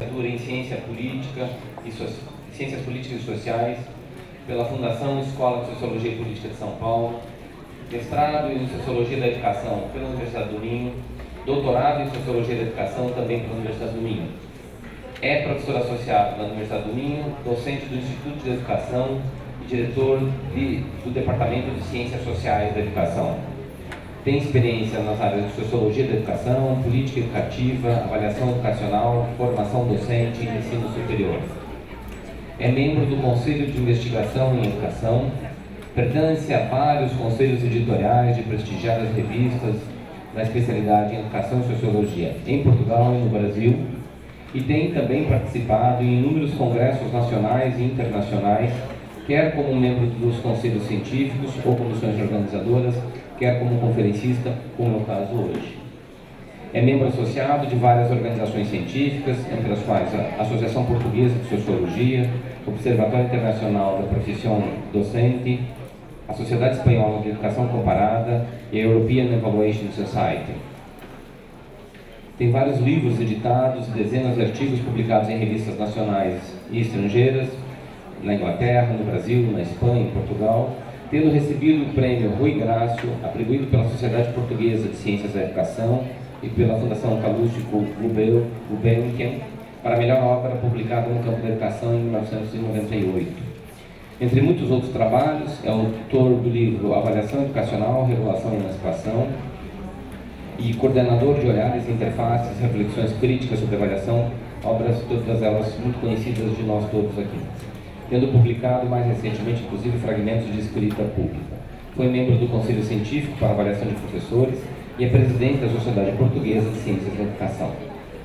em Ciência Política e so Ciências Políticas e Sociais pela Fundação Escola de Sociologia e Política de São Paulo, mestrado em Sociologia da Educação pela Universidade do Minho, doutorado em Sociologia da Educação também pela Universidade do Minho. É professor associado na Universidade do Minho, docente do Instituto de Educação e diretor de, do Departamento de Ciências Sociais da Educação. Tem experiência nas áreas de Sociologia da Educação, Política Educativa, Avaliação Educacional, Formação Docente e Ensino Superior. É membro do Conselho de Investigação em Educação, pertence a vários conselhos editoriais de prestigiadas revistas na especialidade em Educação e Sociologia em Portugal e no Brasil, e tem também participado em inúmeros congressos nacionais e internacionais, quer como membro dos conselhos científicos ou comissões organizadoras, quer como conferencista, como é o caso hoje. É membro associado de várias organizações científicas, entre as quais a Associação Portuguesa de Sociologia, Observatório Internacional da Profissão Docente, a Sociedade Espanhola de Educação Comparada e a European Evaluation Society. Tem vários livros editados dezenas de artigos publicados em revistas nacionais e estrangeiras, na Inglaterra, no Brasil, na Espanha, em Portugal, tendo recebido o prêmio Rui Grácio, atribuído pela Sociedade Portuguesa de Ciências da Educação e pela Fundação Calústico Gulbenkian, para a melhor obra publicada no campo da educação em 1998. Entre muitos outros trabalhos, é autor do livro Avaliação Educacional, Regulação e Emancipação, e coordenador de olhares, interfaces, reflexões críticas sobre avaliação, obras todas elas muito conhecidas de nós todos aqui. Tendo publicado mais recentemente, inclusive, fragmentos de escrita pública. Foi membro do Conselho Científico para Avaliação de Professores e é presidente da Sociedade Portuguesa de Ciências da Educação.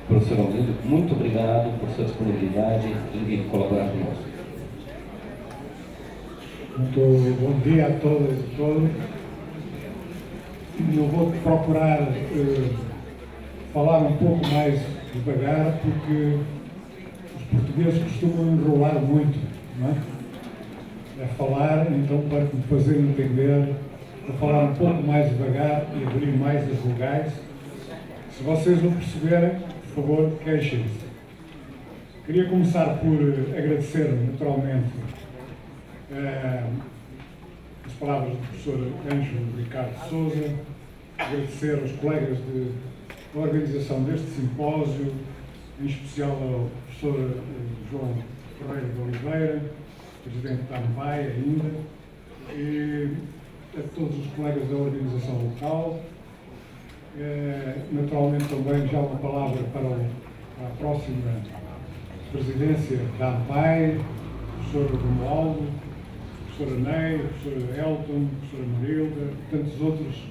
Professor Almeida, muito obrigado por sua disponibilidade em vir colaborar conosco. Muito bom dia a todas e todos eu vou procurar uh, falar um pouco mais devagar, porque os portugueses costumam enrolar muito, é? É falar, então, para me fazer entender, vou falar um pouco mais devagar e abrir mais as vogais. Se vocês não perceberem, por favor, queixem-se. Queria começar por agradecer, naturalmente, uh, as palavras do professor Ângelo Ricardo Souza, agradecer aos colegas de, da organização deste simpósio, em especial ao professor eh, João Ferreira de Oliveira, presidente da ANVAI ainda, e a todos os colegas da organização local. É, naturalmente também já uma palavra para, a próxima presidência da ANVAI, professor Romualdo, professora Ney, professora Elton, professora Marilda, tantos outros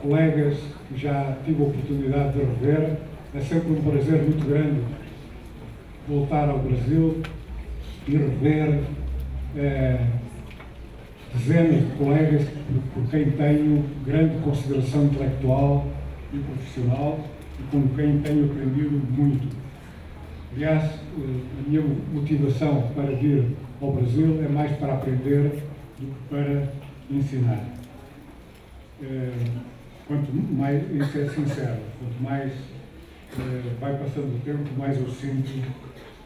colegas que já tive a oportunidade de rever. É sempre um prazer muito grande voltar ao Brasil e rever é, dezenas de colegas por, por quem tenho grande consideração intelectual e profissional e com quem tenho aprendido muito. Aliás, eh, a minha motivação para vir ao Brasil é mais para aprender do que para ensinar. É, quanto mais, isso é sincero, quanto mais é, vai passando o tempo, mais eu sinto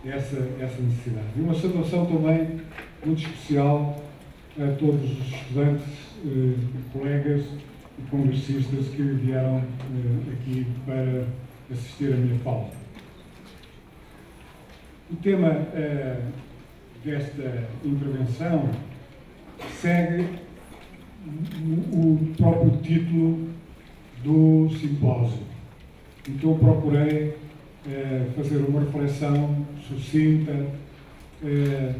essa, essa necessidade. E uma saudação também muito especial a todos os estudantes, eh, colegas e congressistas que vieram eh, aqui para assistir à minha fala. O tema eh, desta intervenção segue o próprio título do simpósio. Então procurei eh, fazer uma reflexão sucinta eh,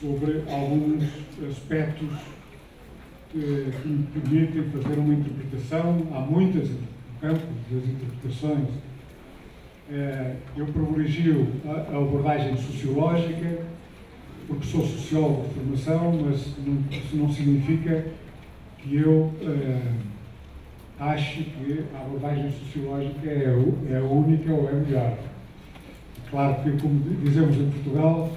sobre alguns aspectos eh, que me permitem fazer uma interpretação. Há muitas no campo das interpretações. Eu privilegio a, abordagem sociológica, porque sou sociólogo de formação, mas isso não significa que eu ache que a abordagem sociológica é, é a única ou é a melhor. Claro que, como dizemos em Portugal,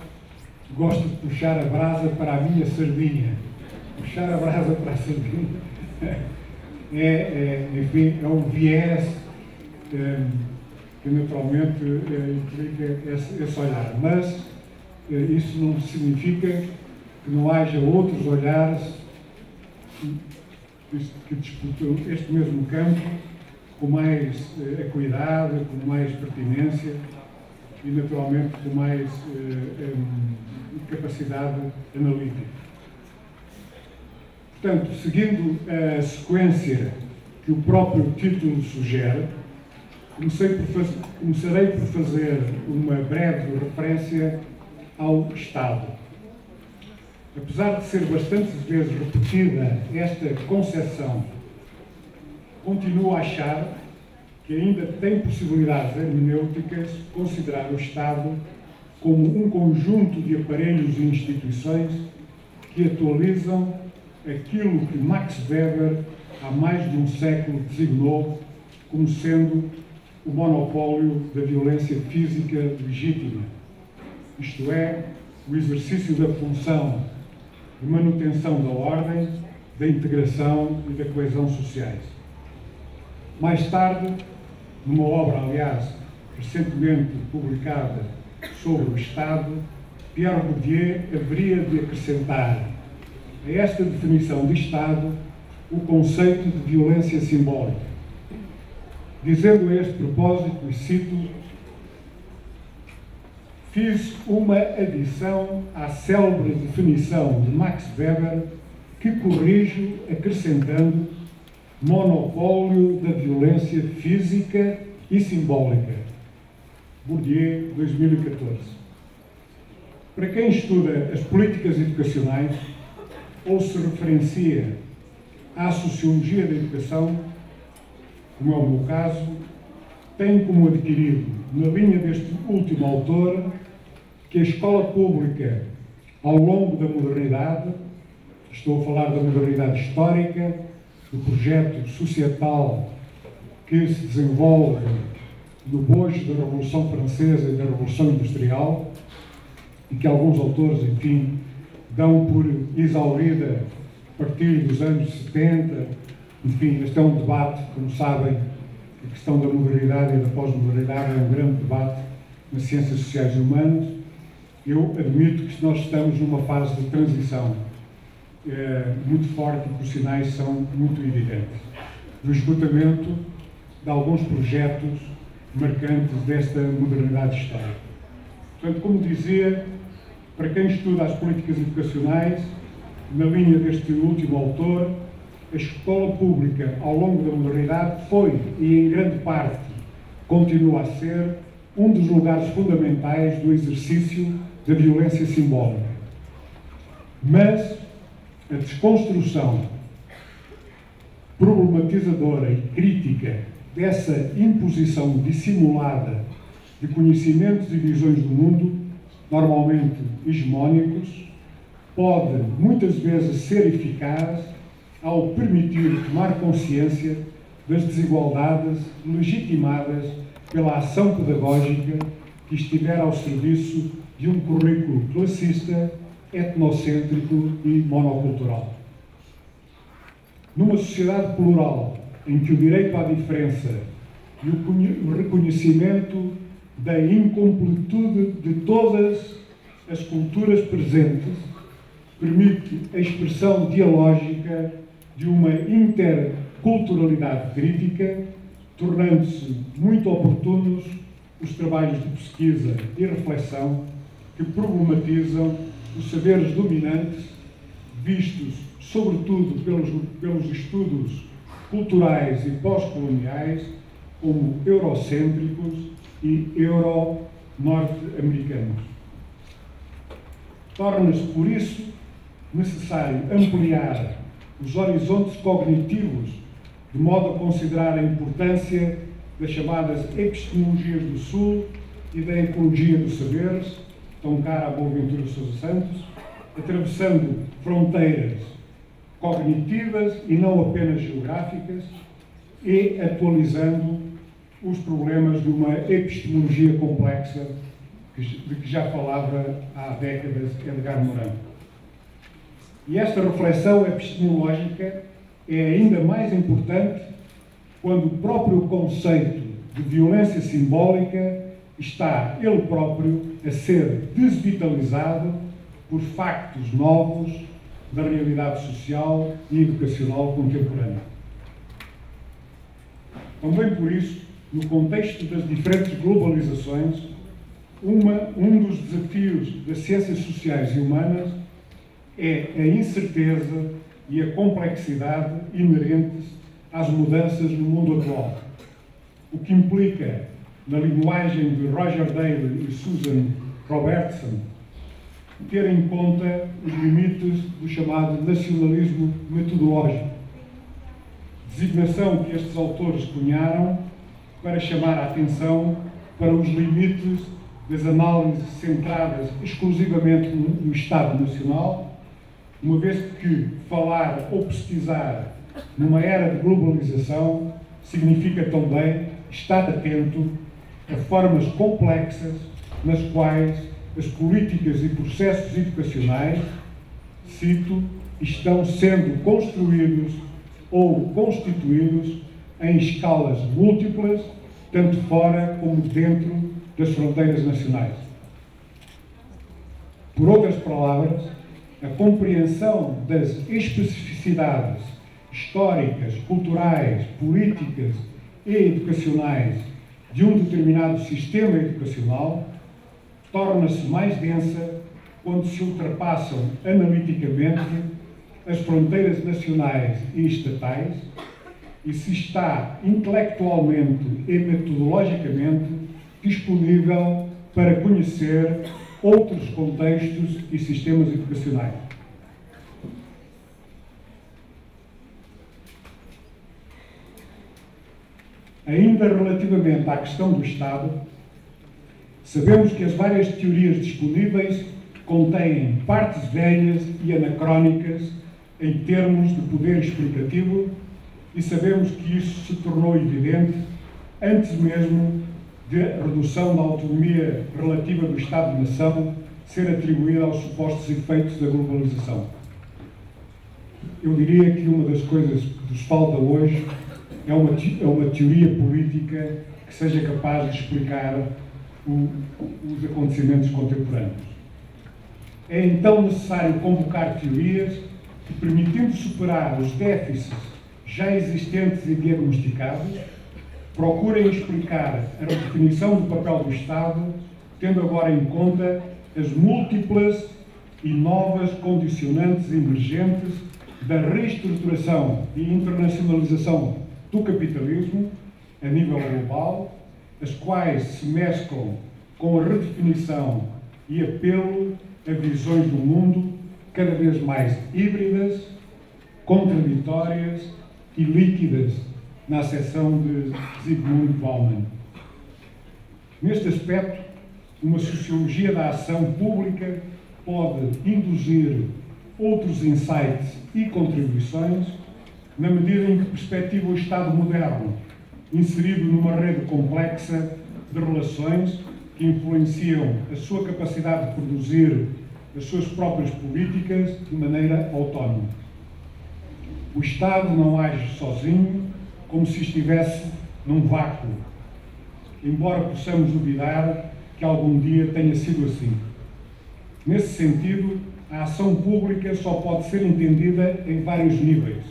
gosto de puxar a brasa para a minha sardinha. Puxar a brasa para a sardinha é, é enfim, é um viés é, que naturalmente eh, implica esse, esse, olhar. Mas eh, isso não significa que não haja outros olhares que, disputam este mesmo campo com mais eh, acuidade, com mais pertinência e naturalmente com mais eh, capacidade analítica. Portanto, seguindo a sequência que o próprio título sugere, por começarei por fazer uma breve referência ao Estado. Apesar de ser bastantes vezes repetida esta concepção, continuo a achar que ainda tem possibilidades hermenêuticas considerar o Estado como um conjunto de aparelhos e instituições que atualizam aquilo que Max Weber há mais de um século designou como sendo o monopólio da violência física legítima, isto é, o exercício da função de manutenção da ordem, da integração e da coesão sociais. Mais tarde, numa obra, aliás, recentemente publicada sobre o Estado, Pierre Bourdieu haveria de acrescentar a esta definição de Estado o conceito de violência simbólica. Dizendo a este propósito, e cito, fiz uma adição à célebre definição de Max Weber que corrijo acrescentando monopólio da violência física e simbólica. Bourdieu, 2014. Para quem estuda as políticas educacionais ou se referencia à sociologia da educação, como é o meu caso, tem como adquirido, na linha deste último autor, que a escola pública, ao longo da modernidade, estou a falar da modernidade histórica, do projeto societal que se desenvolve no bojo da Revolução Francesa e da Revolução Industrial, e que alguns autores, enfim, dão por exaurida a partir dos anos 70. Enfim, este é um debate, como sabem, a questão da modernidade e da pós-modernidade é um grande debate nas ciências sociais e humanas. Eu admito que nós estamos numa fase de transição é, muito forte e os sinais são muito evidentes. Do esgotamento de alguns projetos marcantes desta modernidade histórica. Portanto, como dizia, para quem estuda as políticas educacionais, na linha deste último autor, a escola pública, ao longo da modernidade, foi e em grande parte continua a ser um dos lugares fundamentais do exercício da violência simbólica. Mas a desconstrução problematizadora e crítica dessa imposição dissimulada de conhecimentos e visões do mundo normalmente hegemónicos, pode muitas vezes ser eficaz ao permitir tomar consciência das desigualdades legitimadas pela ação pedagógica que estiver ao serviço de um currículo classista, etnocêntrico e monocultural. Numa sociedade plural, em que o direito à diferença e o reconhecimento da incompletude de todas as culturas presentes, permite a expressão dialógica de uma interculturalidade crítica, tornando-se muito oportunos os trabalhos de pesquisa e reflexão que problematizam os saberes dominantes, vistos sobretudo pelos, pelos estudos culturais e pós-coloniais como eurocêntricos e euro-norte-americanos. Torna-se, por isso, necessário ampliar os horizontes cognitivos de modo a considerar a importância das chamadas epistemologias do Sul e da ecologia dos saberes, tão cara a Boaventura Sousa Santos, atravessando fronteiras cognitivas e não apenas geográficas e atualizando os problemas de uma epistemologia complexa de que já falava há décadas Edgar Morin. E esta reflexão epistemológica é ainda mais importante quando o próprio conceito de violência simbólica está ele próprio a ser desvitalizado por factos novos da realidade social e educacional contemporânea. Também por isso, no contexto das diferentes globalizações, uma, um dos desafios das ciências sociais e humanas é a incerteza e a complexidade inerentes às mudanças no mundo atual, o que implica, na linguagem de Roger Dale e Susan Robertson, ter em conta os limites do chamado nacionalismo metodológico, designação que estes autores cunharam para chamar a atenção para os limites das análises centradas exclusivamente no Estado Nacional, uma vez que falar ou pesquisar numa era de globalização significa também estar atento a formas complexas nas quais as políticas e processos educacionais, cito, estão sendo construídos ou constituídos em escalas múltiplas, tanto fora como dentro das fronteiras nacionais. Por outras palavras, a compreensão das especificidades históricas, culturais, políticas e educacionais de um determinado sistema educacional torna-se mais densa quando se ultrapassam analiticamente as fronteiras nacionais e estatais e se está intelectualmente e metodologicamente disponível para conhecer outros contextos e sistemas educacionais. Ainda relativamente à questão do Estado, sabemos que as várias teorias disponíveis contêm partes velhas e anacrónicas em termos de poder explicativo e sabemos que isso se tornou evidente antes mesmo de redução da autonomia relativa do Estado-nação ser atribuída aos supostos efeitos da globalização. Eu diria que uma das coisas que nos falta hoje é uma, é uma teoria política que seja capaz de explicar o, os acontecimentos contemporâneos. É então necessário convocar teorias que, permitindo superar os déficits já existentes e diagnosticados, procurem explicar a redefinição do papel do Estado, tendo agora em conta as múltiplas e novas condicionantes emergentes da reestruturação e internacionalização do capitalismo a nível global, as quais se mesclam com a redefinição e apelo a visões do mundo cada vez mais híbridas, contraditórias e líquidas, na acessão de Zygmunt Bauman. Neste aspecto, uma sociologia da ação pública pode induzir outros insights e contribuições na medida em que perspectiva o Estado moderno, inserido numa rede complexa de relações que influenciam a sua capacidade de produzir as suas próprias políticas de maneira autónoma. O Estado não age sozinho, como se estivesse num vácuo, embora possamos duvidar que algum dia tenha sido assim. Nesse sentido, a ação pública só pode ser entendida em vários níveis,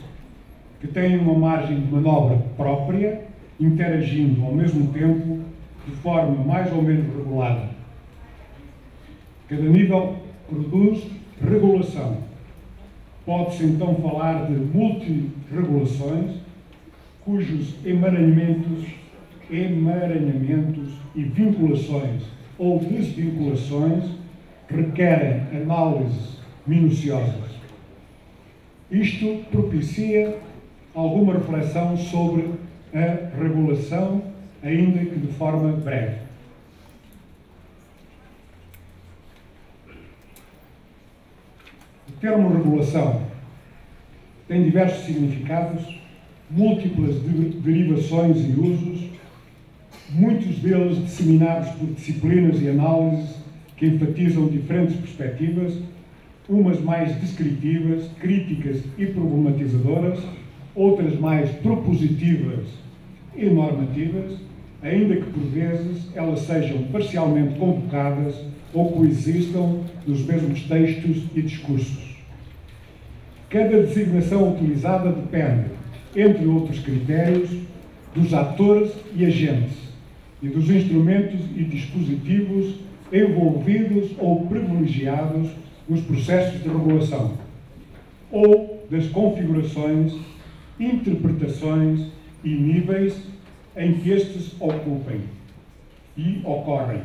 que têm uma margem de manobra própria, interagindo ao mesmo tempo de forma mais ou menos regulada. Cada nível produz regulação. Pode-se então falar de multiregulações, cujos emaranhamentos, emaranhamentos e vinculações ou desvinculações requerem análises minuciosas. Isto propicia alguma reflexão sobre a regulação, ainda que de forma breve. termo regulação tem diversos significados, múltiplas derivações e usos, muitos deles disseminados por disciplinas e análises que enfatizam diferentes perspectivas, umas mais descritivas, críticas e problematizadoras, outras mais propositivas e normativas, ainda que por vezes elas sejam parcialmente convocadas ou coexistam nos mesmos textos e discursos. Cada designação utilizada depende, entre outros critérios, dos atores e agentes e dos instrumentos e dispositivos envolvidos ou privilegiados nos processos de regulação, ou das configurações, interpretações e níveis em que estes ocupem e ocorrem,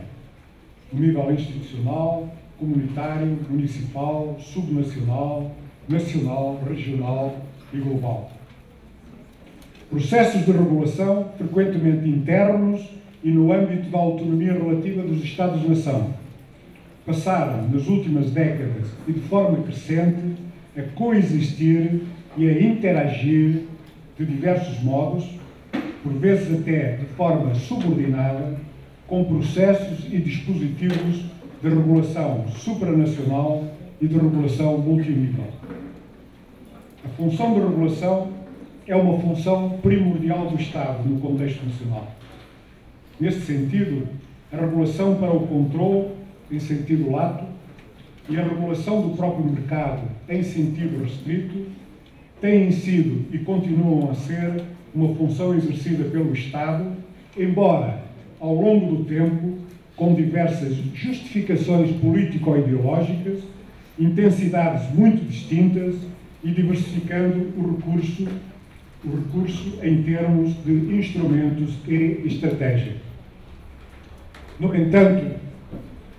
no nível institucional, comunitário, municipal, subnacional, nacional, regional e global. Processos de regulação frequentemente internos e no âmbito da autonomia relativa dos Estados-nação passaram, nas últimas décadas e de forma crescente, a coexistir e a interagir de diversos modos, por vezes até de forma subordinada, com processos e dispositivos de regulação supranacional e de regulação multinível. A função de regulação é uma função primordial do Estado no contexto nacional. Neste sentido, a regulação para o controle em sentido lato e a regulação do próprio mercado em sentido restrito têm sido e continuam a ser uma função exercida pelo Estado, embora ao longo do tempo, com diversas justificações político-ideológicas, intensidades muito distintas e diversificando o recurso, o recurso em termos de instrumentos e estratégia. No entanto,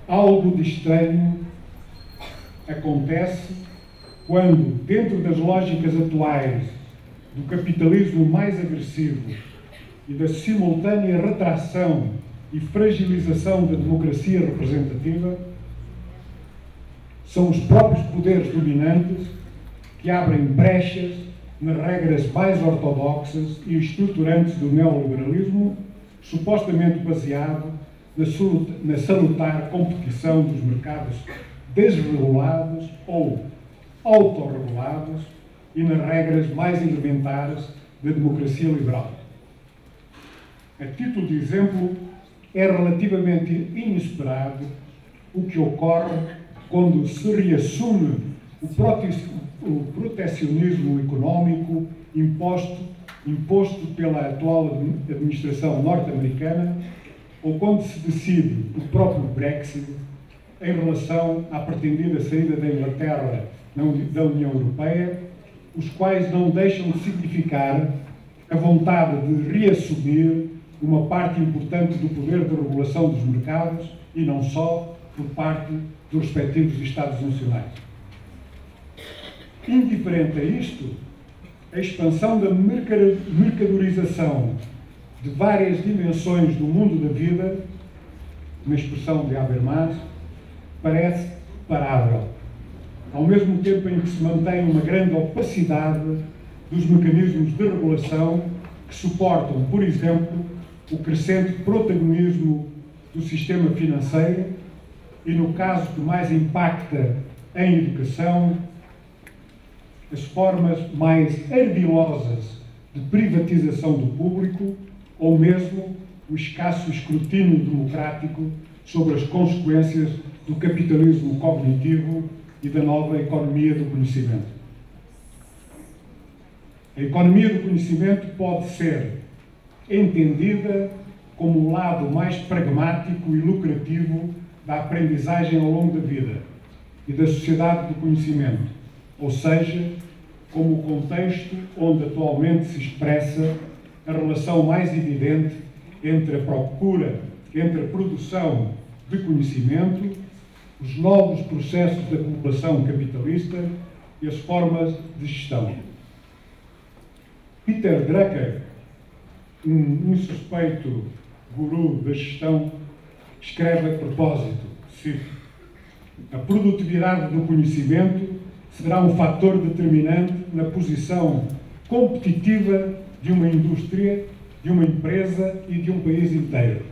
algo de estranho acontece quando, dentro das lógicas atuais do capitalismo mais agressivo e da simultânea retração e fragilização da democracia representativa, são os próprios poderes dominantes que abrem brechas nas regras mais ortodoxas e estruturantes do neoliberalismo, supostamente baseado na salutar competição dos mercados desregulados ou autorregulados e nas regras mais elementares da democracia liberal. A título de exemplo, é relativamente inesperado o que ocorre quando se reassume o protecionismo económico imposto, imposto pela atual administração norte-americana ou quando se decide o próprio Brexit em relação à pretendida saída da Inglaterra da União Europeia, os quais não deixam de significar a vontade de reassumir uma parte importante do poder de regulação dos mercados e não só por parte dos respectivos Estados nacionais. Indiferente a isto, a expansão da mercadorização de várias dimensões do mundo da vida, uma expressão de Habermas, parece parável, ao mesmo tempo em que se mantém uma grande opacidade dos mecanismos de regulação que suportam, por exemplo, o crescente protagonismo do sistema financeiro e, no caso que mais impacta em educação, as formas mais ardilosas de privatização do público ou mesmo o escasso escrutínio democrático sobre as consequências do capitalismo cognitivo e da nova economia do conhecimento. A economia do conhecimento pode ser entendida como o lado mais pragmático e lucrativo da aprendizagem ao longo da vida e da sociedade do conhecimento, ou seja, como o contexto onde atualmente se expressa a relação mais evidente entre a procura, entre a produção de conhecimento, os novos processos da população capitalista e as formas de gestão. Peter Drucker, um insuspeito guru da gestão, escreve a propósito, cito, a produtividade do conhecimento será um fator determinante na posição competitiva de uma indústria, de uma empresa e de um país inteiro.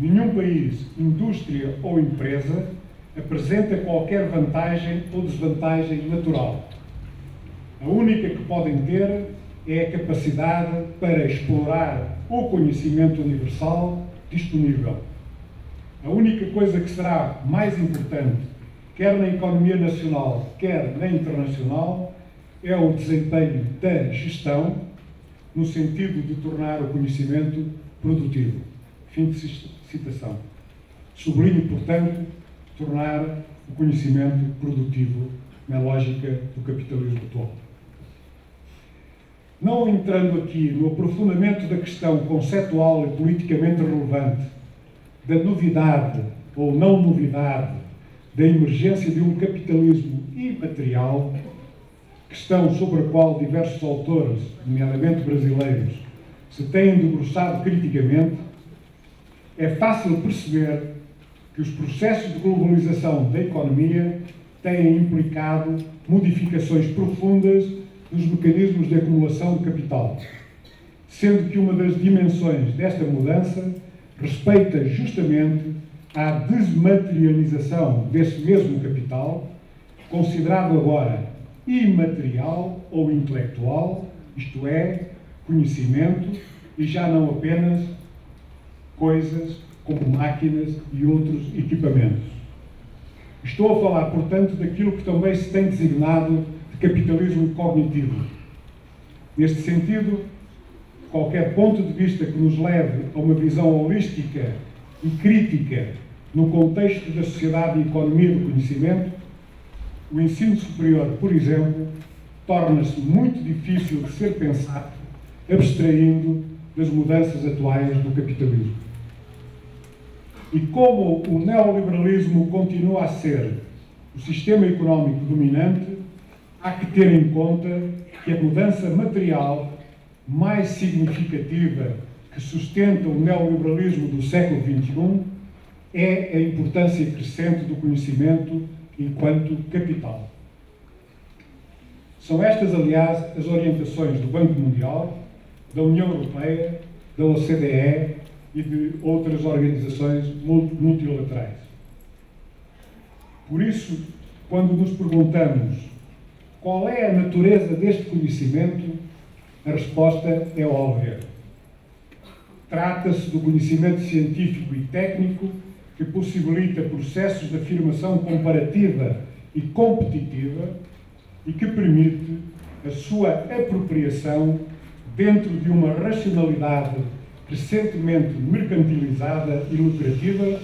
Nenhum país, indústria ou empresa apresenta qualquer vantagem ou desvantagem natural. A única que podem ter é a capacidade para explorar o conhecimento universal disponível. A única coisa que será mais importante, quer na economia nacional, quer na internacional, é o desempenho da gestão, no sentido de tornar o conhecimento produtivo. Fim de citação. Sublinho, portanto, tornar o conhecimento produtivo na lógica do capitalismo atual. Não entrando aqui no aprofundamento da questão conceptual e politicamente relevante da novidade ou não novidade da emergência de um capitalismo imaterial, questão sobre a qual diversos autores, nomeadamente brasileiros, se têm debruçado criticamente, é fácil perceber que os processos de globalização da economia têm implicado modificações profundas nos mecanismos de acumulação de capital, sendo que uma das dimensões desta mudança respeita justamente à desmaterialização desse mesmo capital, considerado agora imaterial ou intelectual, isto é, conhecimento, e já não apenas coisas como máquinas e outros equipamentos. Estou a falar, portanto, daquilo que também se tem designado de capitalismo cognitivo. Neste sentido, qualquer ponto de vista que nos leve a uma visão holística e crítica no contexto da sociedade e economia do conhecimento, o ensino superior, por exemplo, torna-se muito difícil de ser pensado abstraindo das mudanças atuais do capitalismo. E como o neoliberalismo continua a ser o sistema económico dominante, há que ter em conta que a mudança material mais significativa que sustenta o neoliberalismo do século XXI é a importância crescente do conhecimento enquanto capital. São estas, aliás, as orientações do Banco Mundial, da União Europeia, da OCDE e de outras organizações multilaterais. Por isso, quando nos perguntamos qual é a natureza deste conhecimento, a resposta é óbvia. Trata-se do conhecimento científico e técnico que possibilita processos de afirmação comparativa e competitiva e que permite a sua apropriação dentro de uma racionalidade recentemente mercantilizada e lucrativa,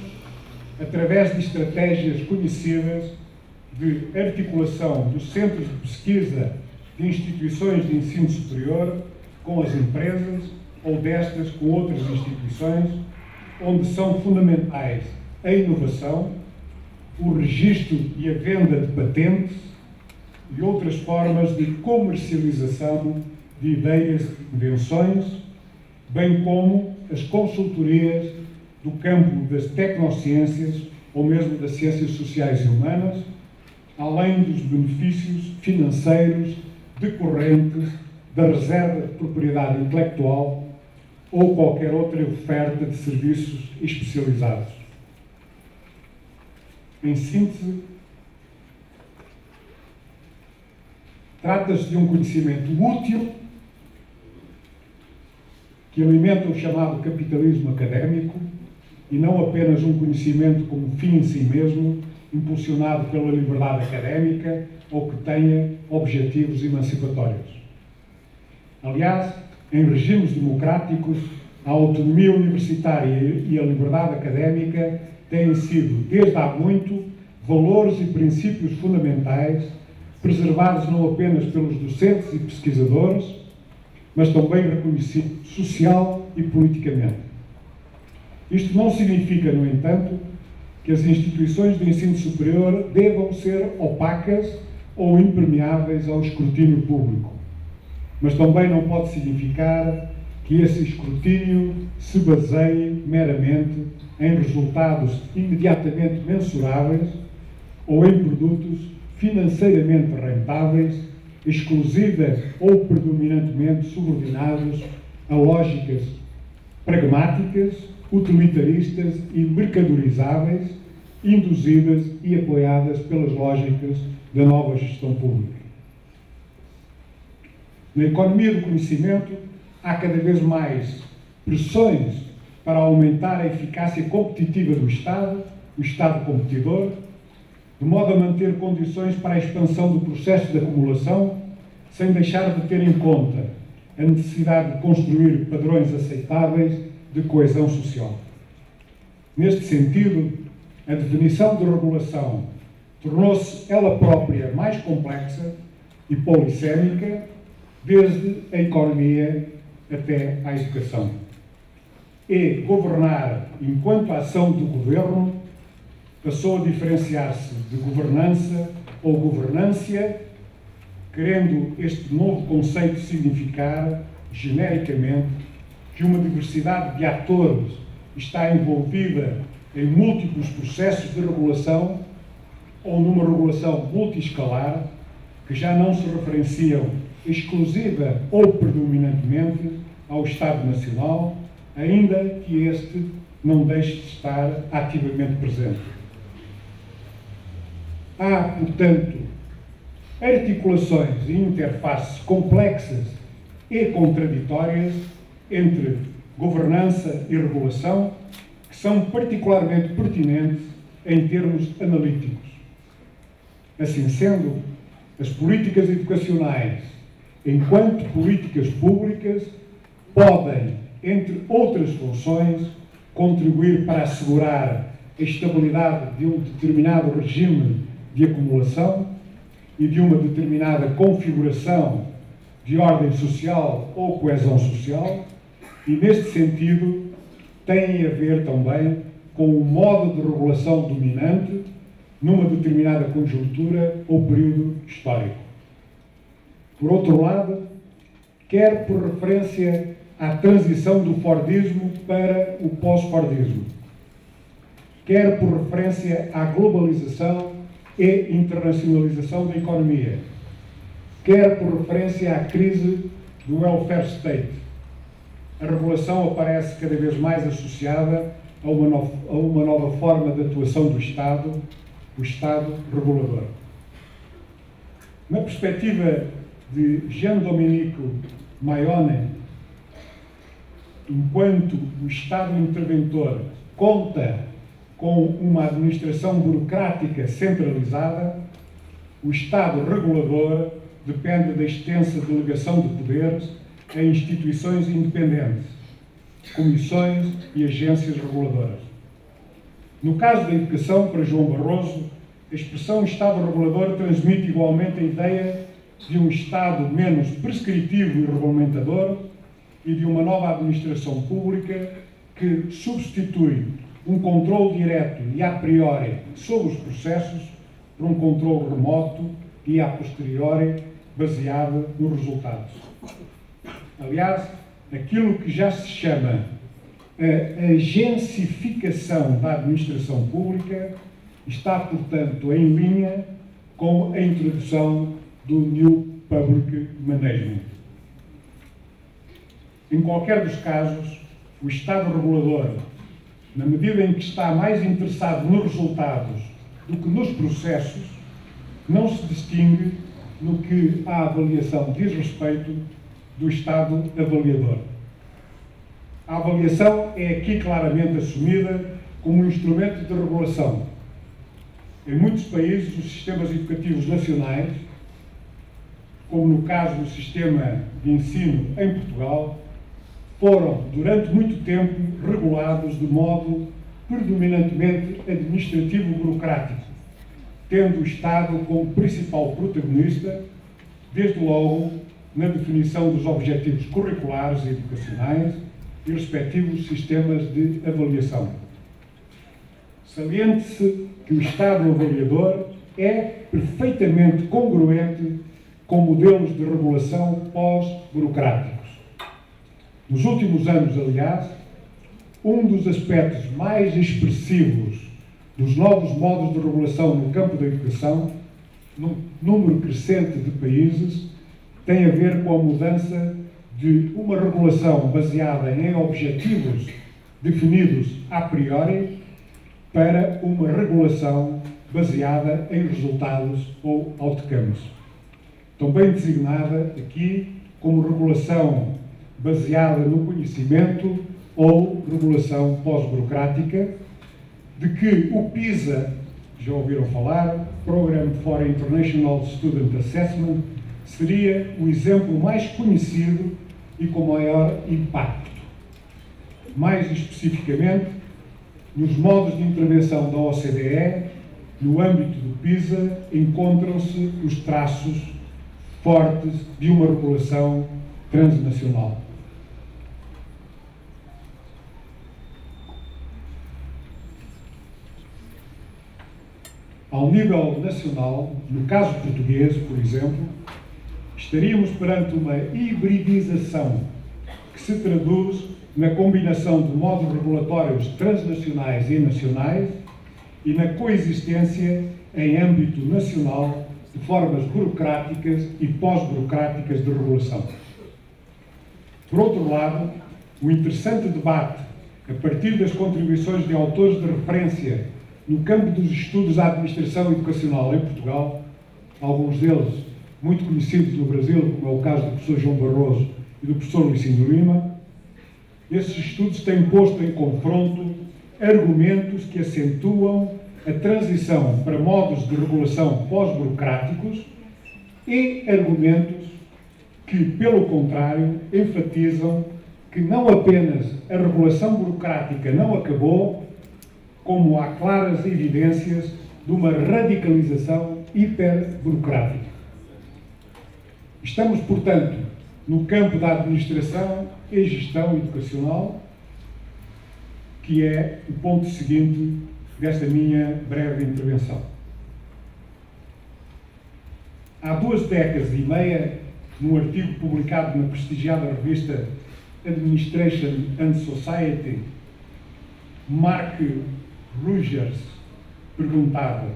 através de estratégias conhecidas de articulação dos centros de pesquisa de instituições de ensino superior com as empresas ou destas com outras instituições, onde são fundamentais a inovação, o registro e a venda de patentes e outras formas de comercialização de ideias e invenções bem como as consultorias do campo das tecnociências ou mesmo das ciências sociais e humanas, além dos benefícios financeiros decorrentes da reserva de propriedade intelectual ou qualquer outra oferta de serviços especializados. Em síntese, trata-se de um conhecimento útil que alimenta o chamado capitalismo académico e não apenas um conhecimento como fim em si mesmo, impulsionado pela liberdade académica ou que tenha objetivos emancipatórios. Aliás, em regimes democráticos, a autonomia universitária e a liberdade académica têm sido, desde há muito, valores e princípios fundamentais preservados não apenas pelos docentes e pesquisadores, mas também reconhecido social e politicamente. Isto não significa, no entanto, que as instituições de ensino superior devam ser opacas ou impermeáveis ao escrutínio público. Mas também não pode significar que esse escrutínio se baseie meramente em resultados imediatamente mensuráveis ou em produtos financeiramente rentáveis exclusiva ou predominantemente subordinados a lógicas pragmáticas, utilitaristas e mercadorizáveis, induzidas e apoiadas pelas lógicas da nova gestão pública. Na economia do conhecimento, há cada vez mais pressões para aumentar a eficácia competitiva do Estado, o Estado competidor, de modo a manter condições para a expansão do processo de acumulação, sem deixar de ter em conta a necessidade de construir padrões aceitáveis de coesão social. Neste sentido, a definição de regulação tornou-se ela própria mais complexa e polissémica, desde a economia até à educação. E governar enquanto ação do governo passou a diferenciar-se de governança ou governância, querendo este novo conceito significar, genericamente, que uma diversidade de atores está envolvida em múltiplos processos de regulação ou numa regulação multiscalar que já não se referenciam exclusiva ou predominantemente ao Estado Nacional, ainda que este não deixe de estar ativamente presente. Há, portanto, articulações e interfaces complexas e contraditórias entre governança e regulação que são particularmente pertinentes em termos analíticos. Assim sendo, as políticas educacionais, enquanto políticas públicas, podem, entre outras funções, contribuir para assegurar a estabilidade de um determinado regime de acumulação e de uma determinada configuração de ordem social ou coesão social, e neste sentido têm a ver também com o modo de regulação dominante numa determinada conjuntura ou período histórico. Por outro lado, quer por referência à transição do Fordismo para o pós-Fordismo, quer por referência à globalização e internacionalização da economia, quer por referência à crise do welfare state. A regulação aparece cada vez mais associada a uma, no, a uma nova forma de atuação do Estado, o Estado regulador. Na perspectiva de Jean Domenico Maione, enquanto o Estado interventor conta com uma administração burocrática centralizada, o Estado regulador depende da extensa delegação de poderes a instituições independentes, comissões e agências reguladoras. No caso da educação, para João Barroso, a expressão Estado regulador transmite igualmente a ideia de um Estado menos prescritivo e regulamentador e de uma nova administração pública que substitui um controle direto e a priori sobre os processos por um controle remoto e a posteriori baseado nos resultados. Aliás, aquilo que já se chama a agencificação da administração pública está, portanto, em linha com a introdução do New Public Management. Em qualquer dos casos, o Estado regulador na medida em que está mais interessado nos resultados do que nos processos, não se distingue no que a avaliação diz respeito do Estado avaliador. A avaliação é aqui claramente assumida como um instrumento de regulação. Em muitos países, os sistemas educativos nacionais, como no caso do sistema de ensino em Portugal, foram, durante muito tempo, regulados de modo predominantemente administrativo-burocrático, tendo o Estado como principal protagonista, desde logo na definição dos objetivos curriculares e educacionais e respectivos sistemas de avaliação. Saliente-se que o Estado avaliador é perfeitamente congruente com modelos de regulação pós-burocráticos. Nos últimos anos, aliás, um dos aspectos mais expressivos dos novos modos de regulação no campo da educação, num número crescente de países, tem a ver com a mudança de uma regulação baseada em objetivos definidos a priori para uma regulação baseada em resultados ou outcomes. Também designada aqui como regulação baseada no conhecimento ou regulação pós-burocrática, de que o PISA, já ouviram falar, Program for International Student Assessment, seria o exemplo mais conhecido e com maior impacto. Mais especificamente, nos modos de intervenção da OCDE, no âmbito do PISA, encontram-se os traços fortes de uma regulação transnacional. Ao nível nacional, no caso português, por exemplo, estaríamos perante uma hibridização que se traduz na combinação de modos regulatórios transnacionais e nacionais e na coexistência em âmbito nacional de formas burocráticas e pós-burocráticas de regulação. Por outro lado, o interessante debate, a partir das contribuições de autores de referência no campo dos estudos da administração educacional em Portugal, alguns deles muito conhecidos no Brasil, como é o caso do professor João Barroso e do professor Licínio Lima, esses estudos têm posto em confronto argumentos que acentuam a transição para modos de regulação pós-burocráticos e argumentos que, pelo contrário, enfatizam que não apenas a regulação burocrática não acabou, como há claras evidências de uma radicalização hiperburocrática. Estamos, portanto, no campo da administração e gestão educacional, que é o ponto seguinte desta minha breve intervenção. Há duas décadas e meia, num artigo publicado na prestigiada revista Administration and Society, Mark Rogers perguntava: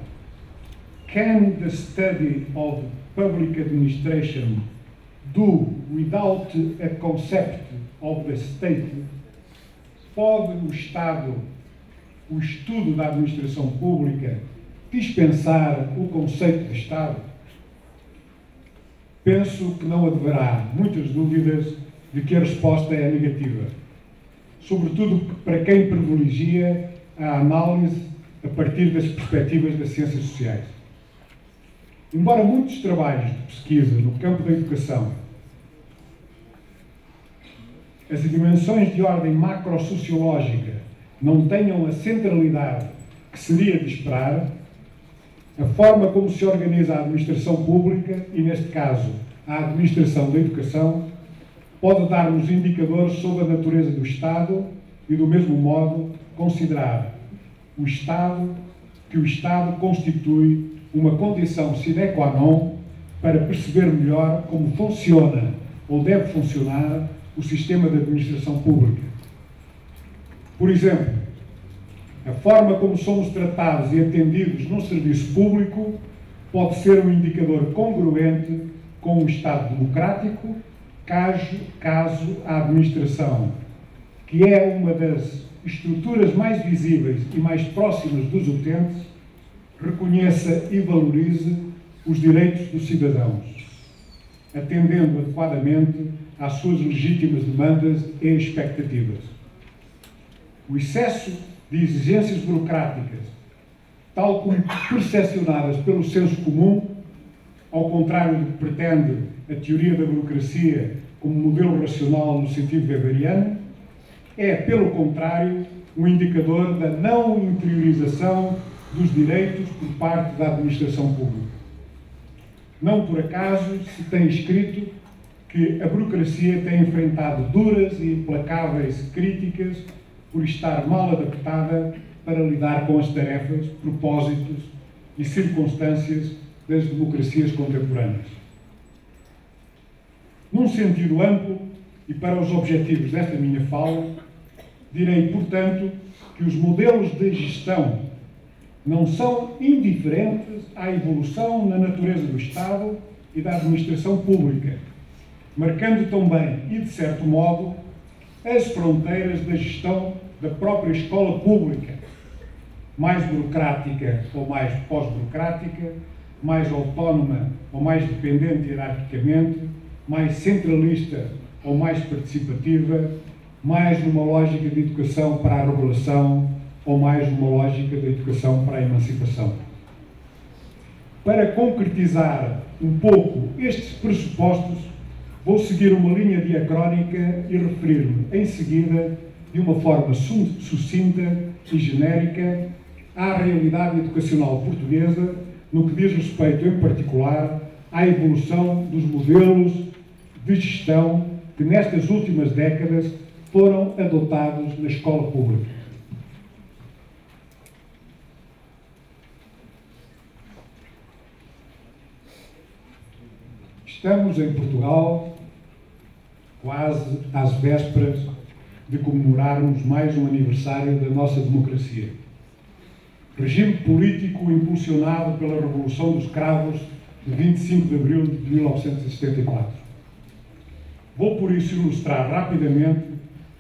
Can the study of public administration do without a concept of the state? Pode o Estado, o estudo da administração pública, dispensar o conceito de Estado? Penso que não haverá muitas dúvidas de que a resposta é negativa. Sobretudo para quem privilegia a análise a partir das perspectivas das ciências sociais. Embora muitos trabalhos de pesquisa no campo da educação as dimensões de ordem macrosociológica não tenham a centralidade que seria de esperar, a forma como se organiza a administração pública, e neste caso a administração da educação, pode dar-nos indicadores sobre a natureza do Estado e, do mesmo modo, considerar o Estado, que o Estado constitui uma condição sine qua non para perceber melhor como funciona ou deve funcionar o sistema de administração pública. Por exemplo, a forma como somos tratados e atendidos num serviço público pode ser um indicador congruente com o Estado democrático, caso, caso a administração, que é uma das estruturas mais visíveis e mais próximas dos utentes, reconheça e valorize os direitos dos cidadãos, atendendo adequadamente às suas legítimas demandas e expectativas. O excesso de exigências burocráticas, tal como percepcionadas pelo senso comum, ao contrário do que pretende a teoria da burocracia como modelo racional no sentido weberiano, é, pelo contrário, um indicador da não interiorização dos direitos por parte da administração pública. Não por acaso se tem escrito que a burocracia tem enfrentado duras e implacáveis críticas por estar mal adaptada para lidar com as tarefas, propósitos e circunstâncias das democracias contemporâneas. Num sentido amplo, e para os objetivos desta minha fala, direi, portanto, que os modelos de gestão não são indiferentes à evolução na natureza do Estado e da administração pública, marcando também, e de certo modo, as fronteiras da gestão da própria escola pública, mais burocrática ou mais pós-burocrática, mais autónoma ou mais dependente hierarquicamente, mais centralista ou mais participativa, mais numa lógica de educação para a regulação ou mais numa lógica de educação para a emancipação. Para concretizar um pouco estes pressupostos, vou seguir uma linha diacrónica e referir-me em seguida, de uma forma sucinta e genérica, à realidade educacional portuguesa, no que diz respeito, em particular, à evolução dos modelos de gestão que nestas últimas décadas foram adotados na escola pública. Estamos em Portugal quase às vésperas de comemorarmos mais um aniversário da nossa democracia. Regime político impulsionado pela Revolução dos Cravos de 25 de abril de 1974. Vou por isso ilustrar rapidamente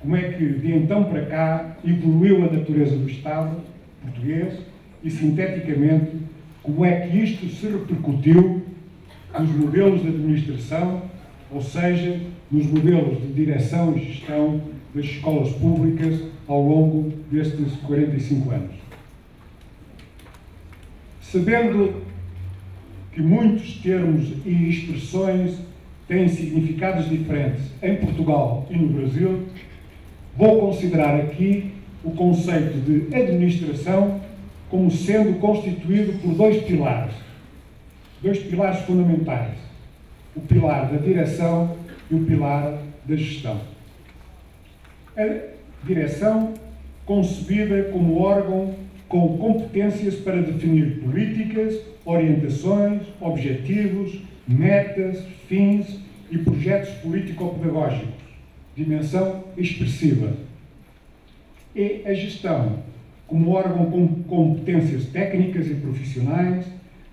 como é que de então para cá evoluiu a natureza do Estado português e, sinteticamente, como é que isto se repercutiu nos modelos de administração, ou seja, nos modelos de direção e gestão das escolas públicas ao longo destes 45 anos. Sabendo que muitos termos e expressões têm significados diferentes em Portugal e no Brasil, vou considerar aqui o conceito de administração como sendo constituído por dois pilares, dois pilares fundamentais: o pilar da direção e o pilar da gestão. A direção, concebida como órgão com competências para definir políticas, orientações, objetivos, metas, fins e projetos político-pedagógicos, dimensão expressiva. E a gestão, como órgão com competências técnicas e profissionais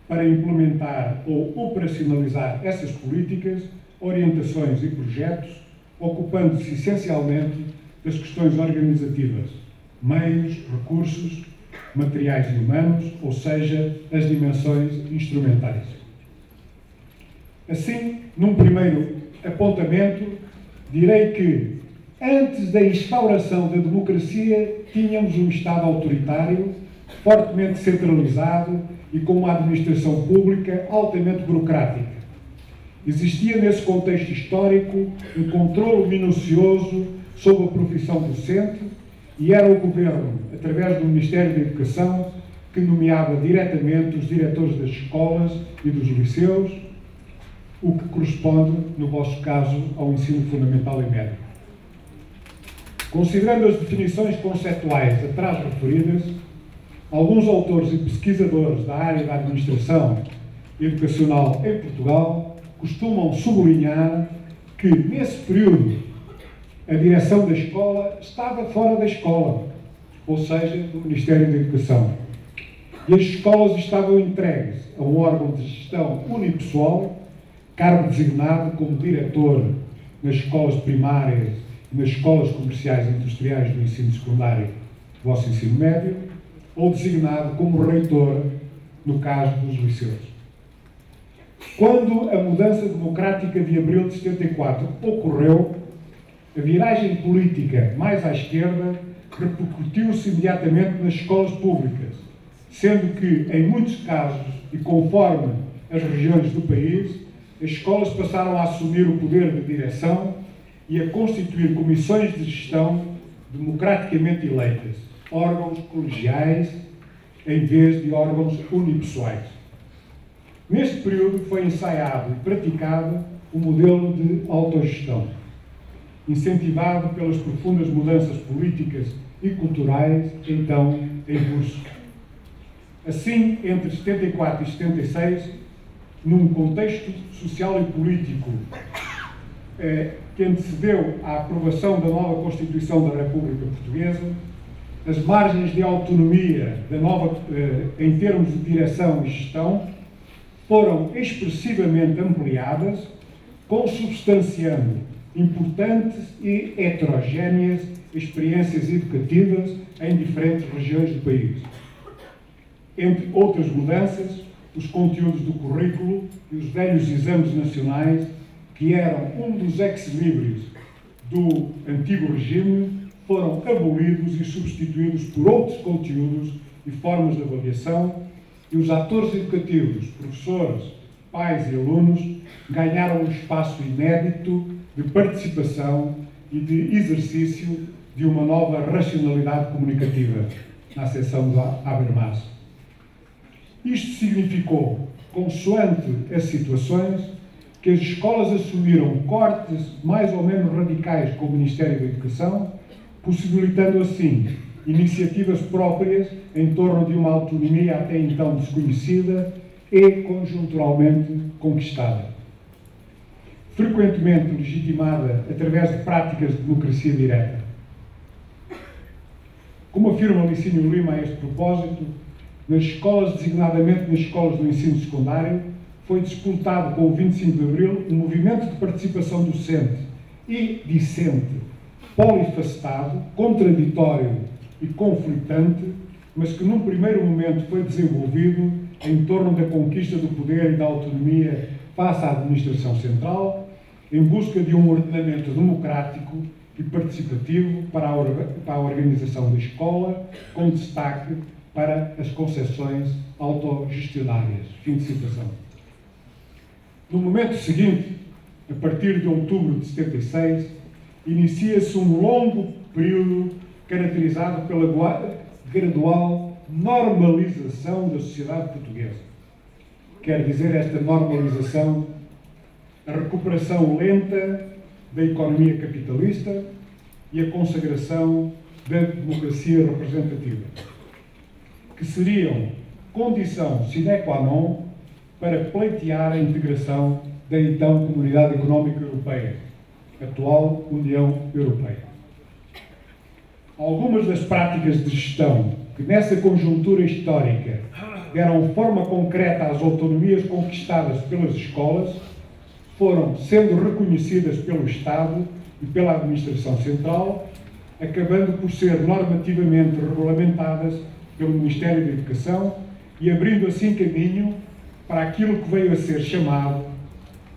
para implementar ou operacionalizar essas políticas, orientações e projetos, ocupando-se essencialmente das questões organizativas, meios, recursos, materiais e humanos, ou seja, as dimensões instrumentais. Assim, num primeiro apontamento, direi que, antes da instauração da democracia, tínhamos um Estado autoritário, fortemente centralizado e com uma administração pública altamente burocrática. Existia nesse contexto histórico um controle minucioso sobre a profissão docente e era o Governo, através do Ministério da Educação, que nomeava diretamente os diretores das escolas e dos liceus, o que corresponde, no vosso caso, ao ensino fundamental e médio. Considerando as definições conceptuais atrás referidas, alguns autores e pesquisadores da área da administração educacional em Portugal costumam sublinhar que, nesse período, a direção da escola estava fora da escola, ou seja, do Ministério da Educação. E as escolas estavam entregues a um órgão de gestão unipessoal, cargo designado como diretor nas escolas primárias e nas escolas comerciais e industriais do ensino secundário, vosso ensino médio, ou designado como reitor no caso dos liceus. Quando a mudança democrática de abril de 74 ocorreu, a viragem política mais à esquerda repercutiu-se imediatamente nas escolas públicas, sendo que, em muitos casos e conforme as regiões do país, as escolas passaram a assumir o poder de direção e a constituir comissões de gestão democraticamente eleitas, órgãos colegiais, em vez de órgãos unipessoais. Neste período foi ensaiado e praticado o modelo de autogestão incentivado pelas profundas mudanças políticas e culturais então em curso. Assim, entre 74 e 76, num contexto social e político eh, que antecedeu a aprovação da nova Constituição da República Portuguesa, as margens de autonomia da nova, eh, em termos de direção e gestão foram expressivamente ampliadas, consubstanciando importantes e heterogêneas experiências educativas em diferentes regiões do país. Entre outras mudanças, os conteúdos do currículo e os velhos exames nacionais, que eram um dos ex-libris do antigo regime foram abolidos e substituídos por outros conteúdos e formas de avaliação, e os atores educativos, professores, pais e alunos, ganharam um espaço inédito de participação e de exercício de uma nova racionalidade comunicativa, na seção do Habermas. Isto significou, consoante as situações, que as escolas assumiram cortes mais ou menos radicais com o Ministério da Educação, possibilitando assim iniciativas próprias em torno de uma autonomia até então desconhecida e conjunturalmente conquistada. Frequentemente legitimada através de práticas de democracia direta. Como afirma Licínio Lima a este propósito, nas escolas, designadamente nas escolas do ensino secundário, foi disputado com o 25 de Abril um movimento de participação docente e discente, polifacetado, contraditório e conflitante, mas que num primeiro momento foi desenvolvido em torno da conquista do poder e da autonomia face à administração central, em busca de um ordenamento democrático e participativo para a, para a organização da escola, com destaque para as concessões autogestionárias. Fim de citação. No momento seguinte, a partir de outubro de 76, inicia-se um longo período caracterizado pela gradual normalização da sociedade portuguesa. Quer dizer, esta normalização, a recuperação lenta da economia capitalista e a consagração da democracia representativa, que seriam condição sine qua non para pleitear a integração da então Comunidade Económica Europeia, atual União Europeia. Algumas das práticas de gestão que nessa conjuntura histórica deram forma concreta às autonomias conquistadas pelas escolas foram sendo reconhecidas pelo Estado e pela Administração Central, acabando por ser normativamente regulamentadas pelo Ministério da Educação e abrindo assim caminho para aquilo que veio a ser chamado,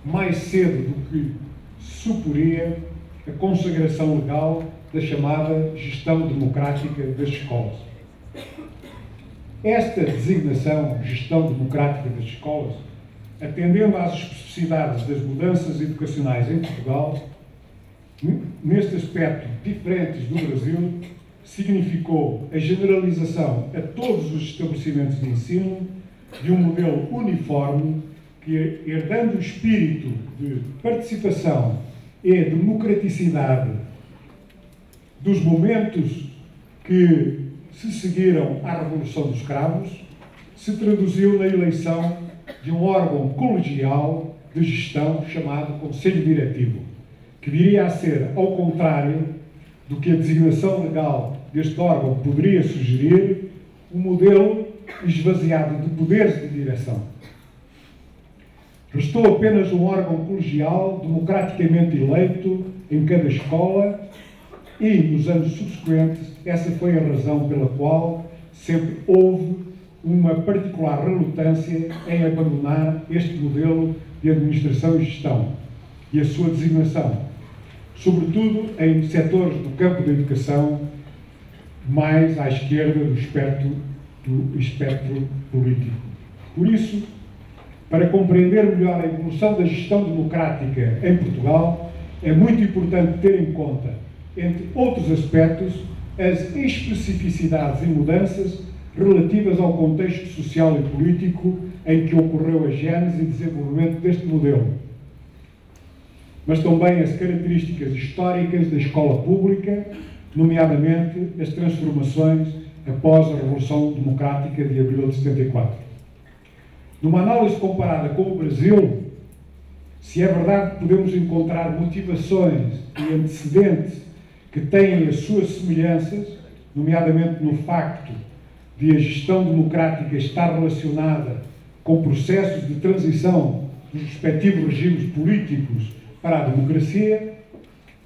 mais cedo do que suporia, a consagração legal da chamada gestão democrática das escolas. Esta designação, gestão democrática das escolas, atendendo às especificidades das mudanças educacionais em Portugal, neste aspecto diferentes do Brasil, significou a generalização a todos os estabelecimentos de ensino de um modelo uniforme que, herdando o espírito de participação e democraticidade dos momentos que se seguiram à Revolução dos Cravos, se traduziu na eleição de um órgão colegial de gestão chamado Conselho Diretivo, que viria a ser, ao contrário do que a designação legal deste órgão poderia sugerir, um modelo esvaziado de poderes de direção. Restou apenas um órgão colegial democraticamente eleito em cada escola e, nos anos subsequentes, essa foi a razão pela qual sempre houve uma particular relutância em abandonar este modelo de administração e gestão e a sua designação, sobretudo em setores do campo da educação mais à esquerda do espectro do espectro político. Por isso, para compreender melhor a evolução da gestão democrática em Portugal, é muito importante ter em conta, entre outros aspectos, as especificidades e mudanças relativas ao contexto social e político em que ocorreu a gênese e desenvolvimento deste modelo, mas também as características históricas da escola pública, nomeadamente as transformações após a Revolução Democrática de abril de 74. Numa análise comparada com o Brasil, se é verdade que podemos encontrar motivações e antecedentes que têm as suas semelhanças, nomeadamente no facto de a gestão democrática estar relacionada com processos de transição dos respectivos regimes políticos para a democracia,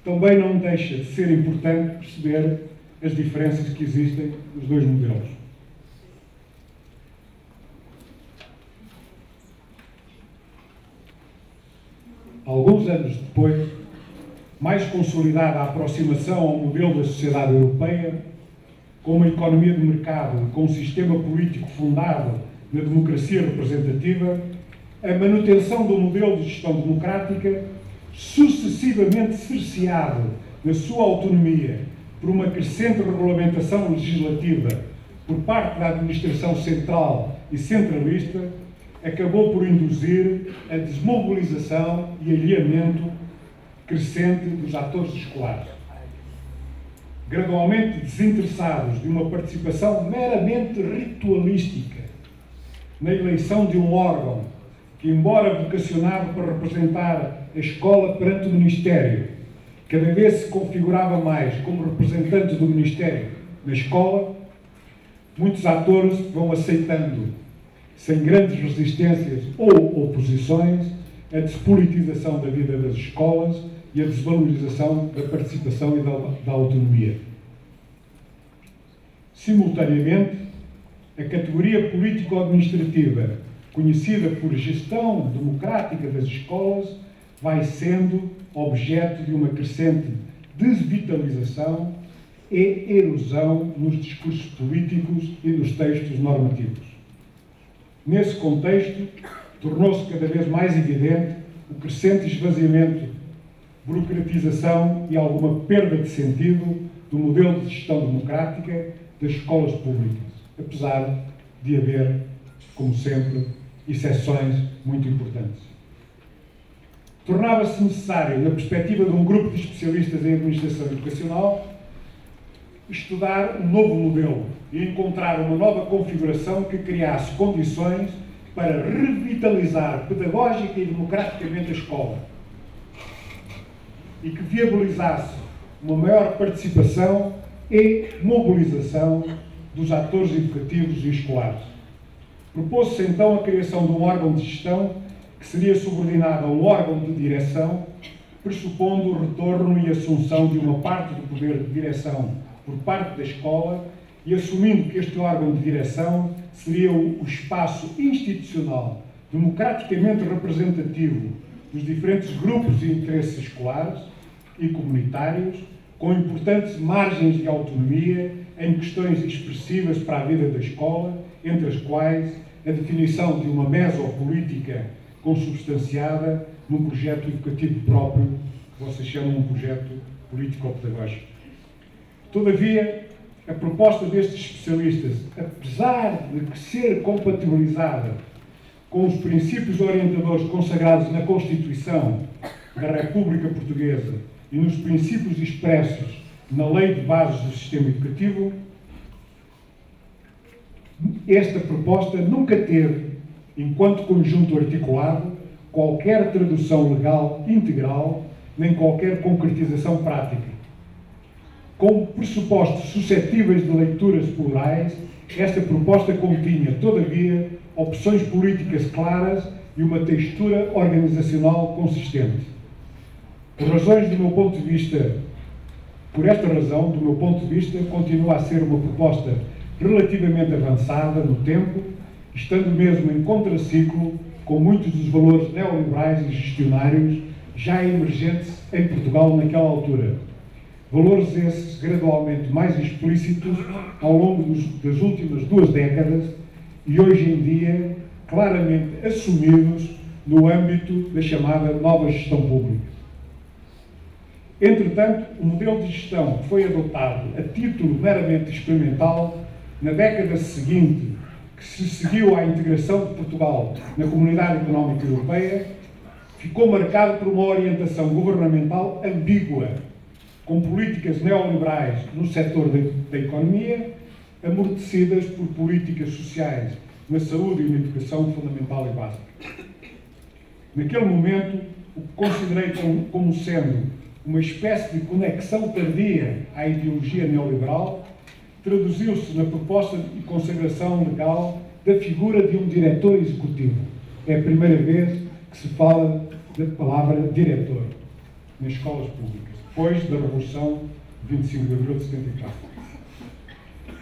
também não deixa de ser importante perceber as diferenças que existem nos dois modelos. Alguns anos depois, mais consolidada a aproximação ao modelo da sociedade europeia, com uma economia de mercado e com um sistema político fundado na democracia representativa, a manutenção do modelo de gestão democrática, sucessivamente cerceado na sua autonomia por uma crescente regulamentação legislativa por parte da administração central e centralista, acabou por induzir a desmobilização e alinhamento crescente dos atores escolares. Gradualmente desinteressados de uma participação meramente ritualística na eleição de um órgão que, embora vocacionado para representar a escola perante o Ministério, cada vez se configurava mais como representante do Ministério na escola, muitos atores vão aceitando, sem grandes resistências ou oposições, a despolitização da vida das escolas e a desvalorização da participação e da, da autonomia. Simultaneamente, a categoria político-administrativa, conhecida por gestão democrática das escolas, vai sendo objeto de uma crescente desvitalização e erosão nos discursos políticos e nos textos normativos. Nesse contexto, tornou-se cada vez mais evidente o crescente esvaziamento burocratização e alguma perda de sentido do modelo de gestão democrática das escolas públicas, apesar de haver, como sempre, exceções muito importantes. Tornava-se necessário, na perspectiva de um grupo de especialistas em administração educacional, estudar um novo modelo e encontrar uma nova configuração que criasse condições para revitalizar pedagógica e democraticamente a escola e que viabilizasse uma maior participação e mobilização dos atores educativos e escolares. Propôs-se então a criação de um órgão de gestão que seria subordinado a um órgão de direção, pressupondo o retorno e assunção de uma parte do poder de direção por parte da escola e assumindo que este órgão de direção seria o espaço institucional democraticamente representativo dos diferentes grupos e interesses escolares e comunitários, com importantes margens de autonomia em questões expressivas para a vida da escola, entre as quais a definição de uma mesopolítica consubstanciada num projeto educativo próprio, que vocês chamam um projeto político-pedagógico. Todavia, a proposta destes especialistas, apesar de ser compatibilizada com os princípios orientadores consagrados na Constituição da República Portuguesa e nos princípios expressos na Lei de Bases do Sistema Educativo, esta proposta nunca teve, enquanto conjunto articulado, qualquer tradução legal integral, nem qualquer concretização prática. Com pressupostos suscetíveis de leituras plurais, esta proposta continha, todavia, opções políticas claras e uma textura organizacional consistente. Por razões do meu ponto de vista, por esta razão, do meu ponto de vista, continua a ser uma proposta relativamente avançada no tempo, estando mesmo em contraciclo com muitos dos valores neoliberais e gestionários já emergentes em Portugal naquela altura. Valores esses gradualmente mais explícitos ao longo dos, das últimas duas décadas e hoje em dia claramente assumidos no âmbito da chamada nova gestão pública. Entretanto, o modelo de gestão que foi adotado a título meramente experimental na década seguinte, que se seguiu à integração de Portugal na Comunidade Económica Europeia, ficou marcado por uma orientação governamental ambígua, com políticas neoliberais no setor da economia, amortecidas por políticas sociais na saúde e na educação fundamental e básica. Naquele momento, o que considerei como sendo uma espécie de conexão tardia à ideologia neoliberal, traduziu-se na proposta e consagração legal da figura de um diretor executivo. É a primeira vez que se fala da palavra diretor nas escolas públicas, depois da Revolução de 25 de abril de 74.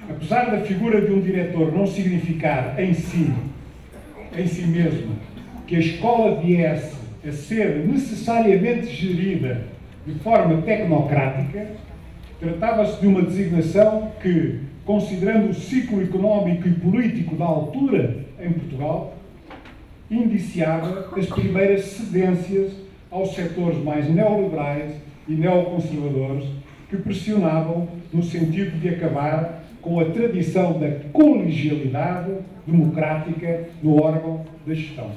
Apesar da figura de um diretor não significar em si, em si mesmo, que a escola viesse a ser necessariamente gerida de forma tecnocrática, tratava-se de uma designação que, considerando o ciclo económico e político da altura em Portugal, indiciava as primeiras cedências aos setores mais neoliberais e neoconservadores que pressionavam no sentido de acabar com a tradição da colegialidade democrática no órgão da gestão.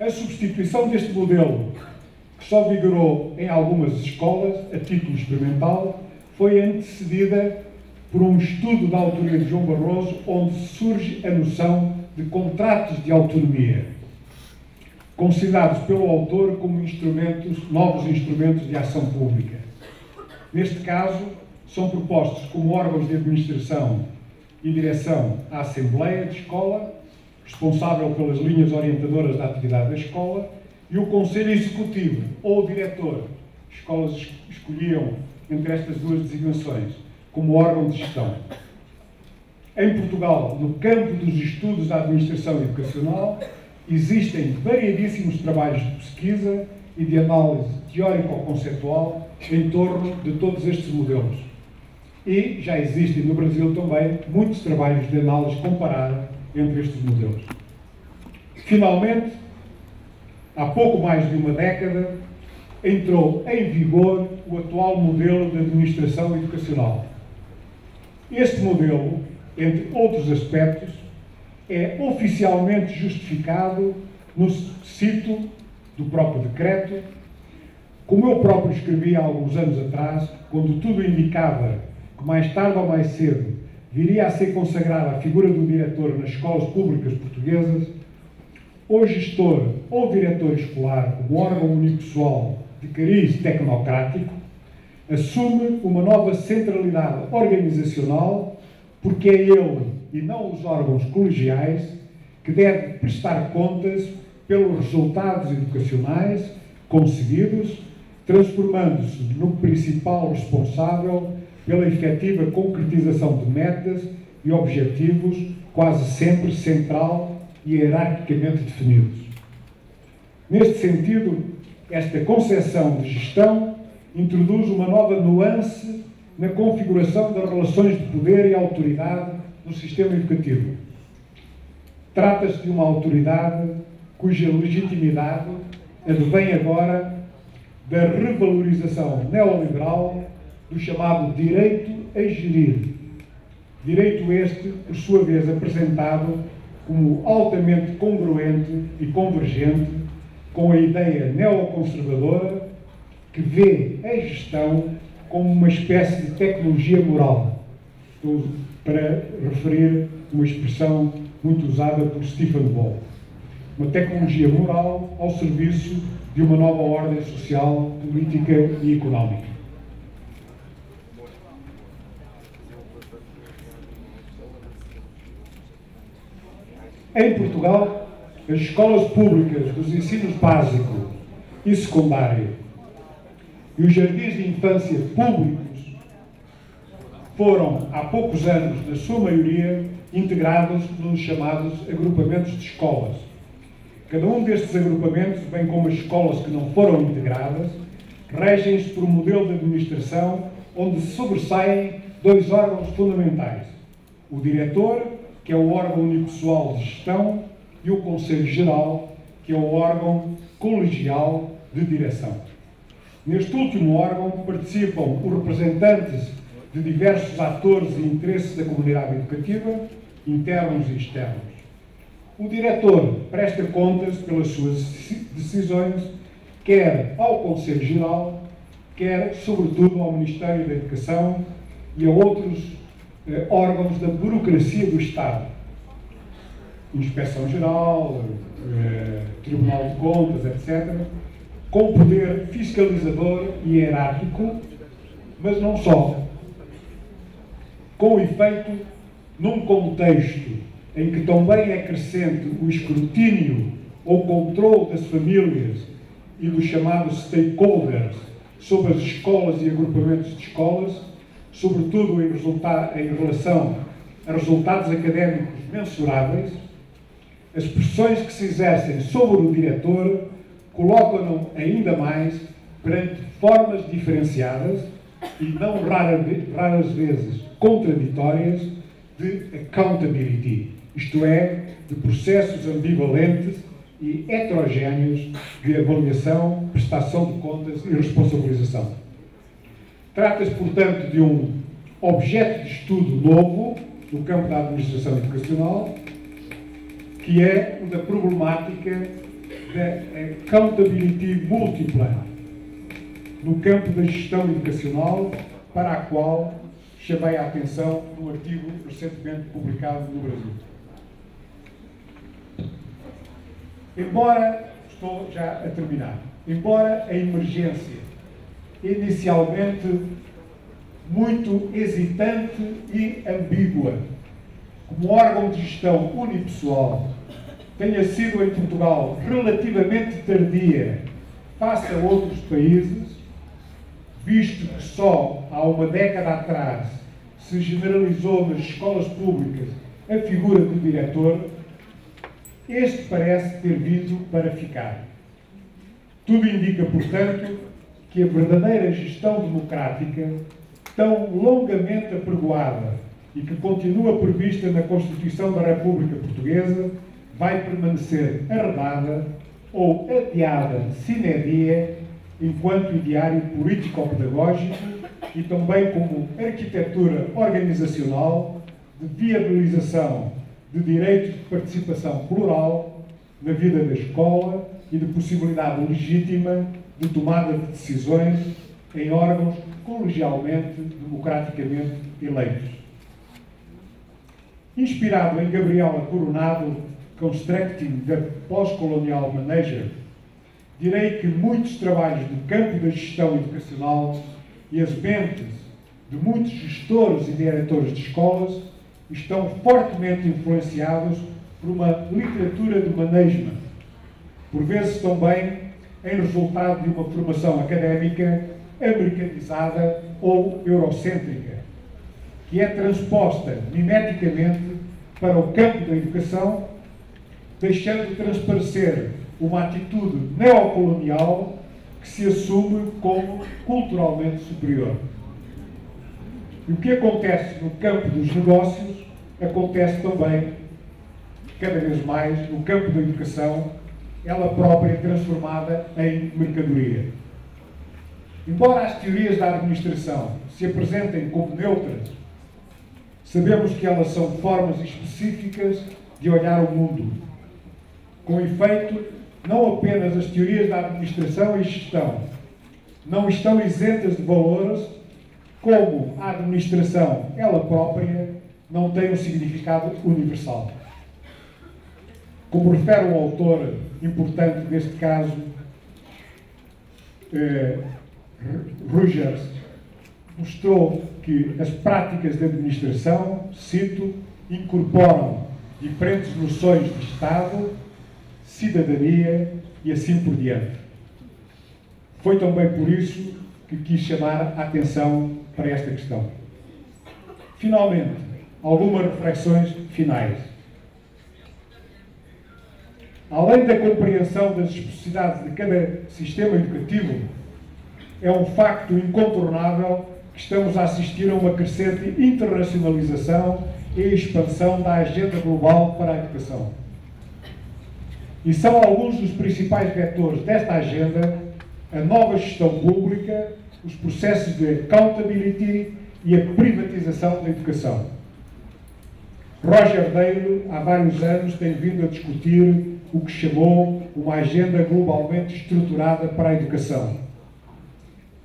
A substituição deste modelo, que só vigorou em algumas escolas a título experimental, foi antecedida por um estudo da autoria de João Barroso, onde surge a noção de contratos de autonomia, considerados pelo autor como instrumentos, novos instrumentos de ação pública. Neste caso, são propostos como órgãos de administração e direção à Assembleia de Escola, responsável pelas linhas orientadoras da atividade da escola, e o Conselho Executivo ou o Diretor. Escolas escolhiam entre estas duas designações como órgão de gestão. Em Portugal, no campo dos estudos da administração educacional, existem variedíssimos trabalhos de pesquisa e de análise teórico-conceitual em torno de todos estes modelos. E já existem no Brasil também muitos trabalhos de análise comparada entre estes modelos. Finalmente, há pouco mais de uma década, entrou em vigor o atual modelo de administração educacional. Este modelo, entre outros aspectos, é oficialmente justificado no cito do próprio decreto, como eu próprio escrevi há alguns anos atrás, quando tudo indicava que mais tarde ou mais cedo viria a ser consagrada a figura do diretor nas escolas públicas portuguesas, o gestor ou diretor escolar, como órgão unipessoal de cariz tecnocrático, assume uma nova centralidade organizacional, porque é ele e não os órgãos colegiais que deve prestar contas pelos resultados educacionais conseguidos, transformando-se no principal responsável pela efetiva concretização de metas e objetivos, quase sempre central hierarquicamente definidos. Neste sentido, esta concepção de gestão introduz uma nova nuance na configuração das relações de poder e autoridade no sistema educativo. Trata-se de uma autoridade cuja legitimidade advém agora da revalorização neoliberal do chamado direito a gerir. Direito este, por sua vez, apresentado como altamente congruente e convergente com a ideia neoconservadora que vê a gestão como uma espécie de tecnologia moral. Para referir uma expressão muito usada por Stephen Ball. Uma tecnologia moral ao serviço de uma nova ordem social, política e económica. Em Portugal, as escolas públicas dos ensinos básico e secundário e os jardins de infância públicos foram, há poucos anos, na sua maioria, integrados nos chamados agrupamentos de escolas. Cada um destes agrupamentos, bem como as escolas que não foram integradas, regem-se por um modelo de administração onde sobressaem dois órgãos fundamentais: o diretor que é o órgão unipessoal de gestão, e o Conselho Geral, que é o órgão colegial de direção. Neste último órgão participam os representantes de diversos atores e interesses da comunidade educativa, internos e externos. O diretor presta contas pelas suas decisões, quer ao Conselho Geral, quer, sobretudo, ao Ministério da Educação e a outros eh, órgãos da burocracia do Estado. Inspeção Geral, eh, Tribunal de Contas, etc., com poder fiscalizador e hierárquico, mas não só. Com efeito, num contexto em que também é crescente o escrutínio ou controle das famílias e dos chamados stakeholders sobre as escolas e agrupamentos de escolas, sobretudo em, em relação a resultados académicos mensuráveis, as pressões que se exercem sobre o diretor colocam-no ainda mais perante formas diferenciadas e não raras, raras vezes contraditórias de accountability, isto é, de processos ambivalentes e heterogéneos de avaliação, prestação de contas e responsabilização. Trata-se, portanto, de um objeto de estudo novo no campo da administração educacional, que é da problemática da accountability múltipla no campo da gestão educacional, para a qual chamei a atenção num artigo recentemente publicado no Brasil. Embora, estou já a terminar, embora a emergência, inicialmente muito hesitante e ambígua, como órgão de gestão unipessoal, tenha sido em Portugal relativamente tardia face a outros países, visto que só há uma década atrás se generalizou nas escolas públicas a figura do diretor, este parece ter vindo para ficar. Tudo indica, portanto, que a verdadeira gestão democrática, tão longamente apregoada e que continua prevista na Constituição da República Portuguesa, vai permanecer arredada ou adiada sine die enquanto ideário político-pedagógico e também como arquitetura organizacional de viabilização de direitos de participação plural na vida da escola e de possibilidade legítima de tomada de decisões em órgãos colegialmente, democraticamente eleitos. Inspirado em Gabriela Coronado, Constructing the Postcolonial Manager, direi que muitos trabalhos do campo da gestão educacional e as mentes de muitos gestores e diretores de escolas estão fortemente influenciados por uma literatura de management, por vezes também em resultado de uma formação académica americanizada ou eurocêntrica, que é transposta mimeticamente para o campo da educação, deixando transparecer uma atitude neocolonial que se assume como culturalmente superior. E o que acontece no campo dos negócios acontece também, cada vez mais, no campo da educação, ela própria transformada em mercadoria. Embora as teorias da administração se apresentem como neutras, sabemos que elas são formas específicas de olhar o mundo. Com efeito, não apenas as teorias da administração e gestão não estão isentas de valores, como a administração, ela própria, não tem um significado universal. Como refere um autor importante deste caso, eh, Rogers, mostrou que as práticas de administração, cito, incorporam diferentes noções de Estado cidadania e assim por diante. Foi também por isso que quis chamar a atenção para esta questão. Finalmente, algumas reflexões finais. Além da compreensão das especificidades de cada sistema educativo, é um facto incontornável que estamos a assistir a uma crescente internacionalização e expansão da agenda global para a educação. E são alguns dos principais vetores desta agenda a nova gestão pública, os processos de accountability e a privatização da educação. Roger Dale, há vários anos, tem vindo a discutir o que chamou uma agenda globalmente estruturada para a educação.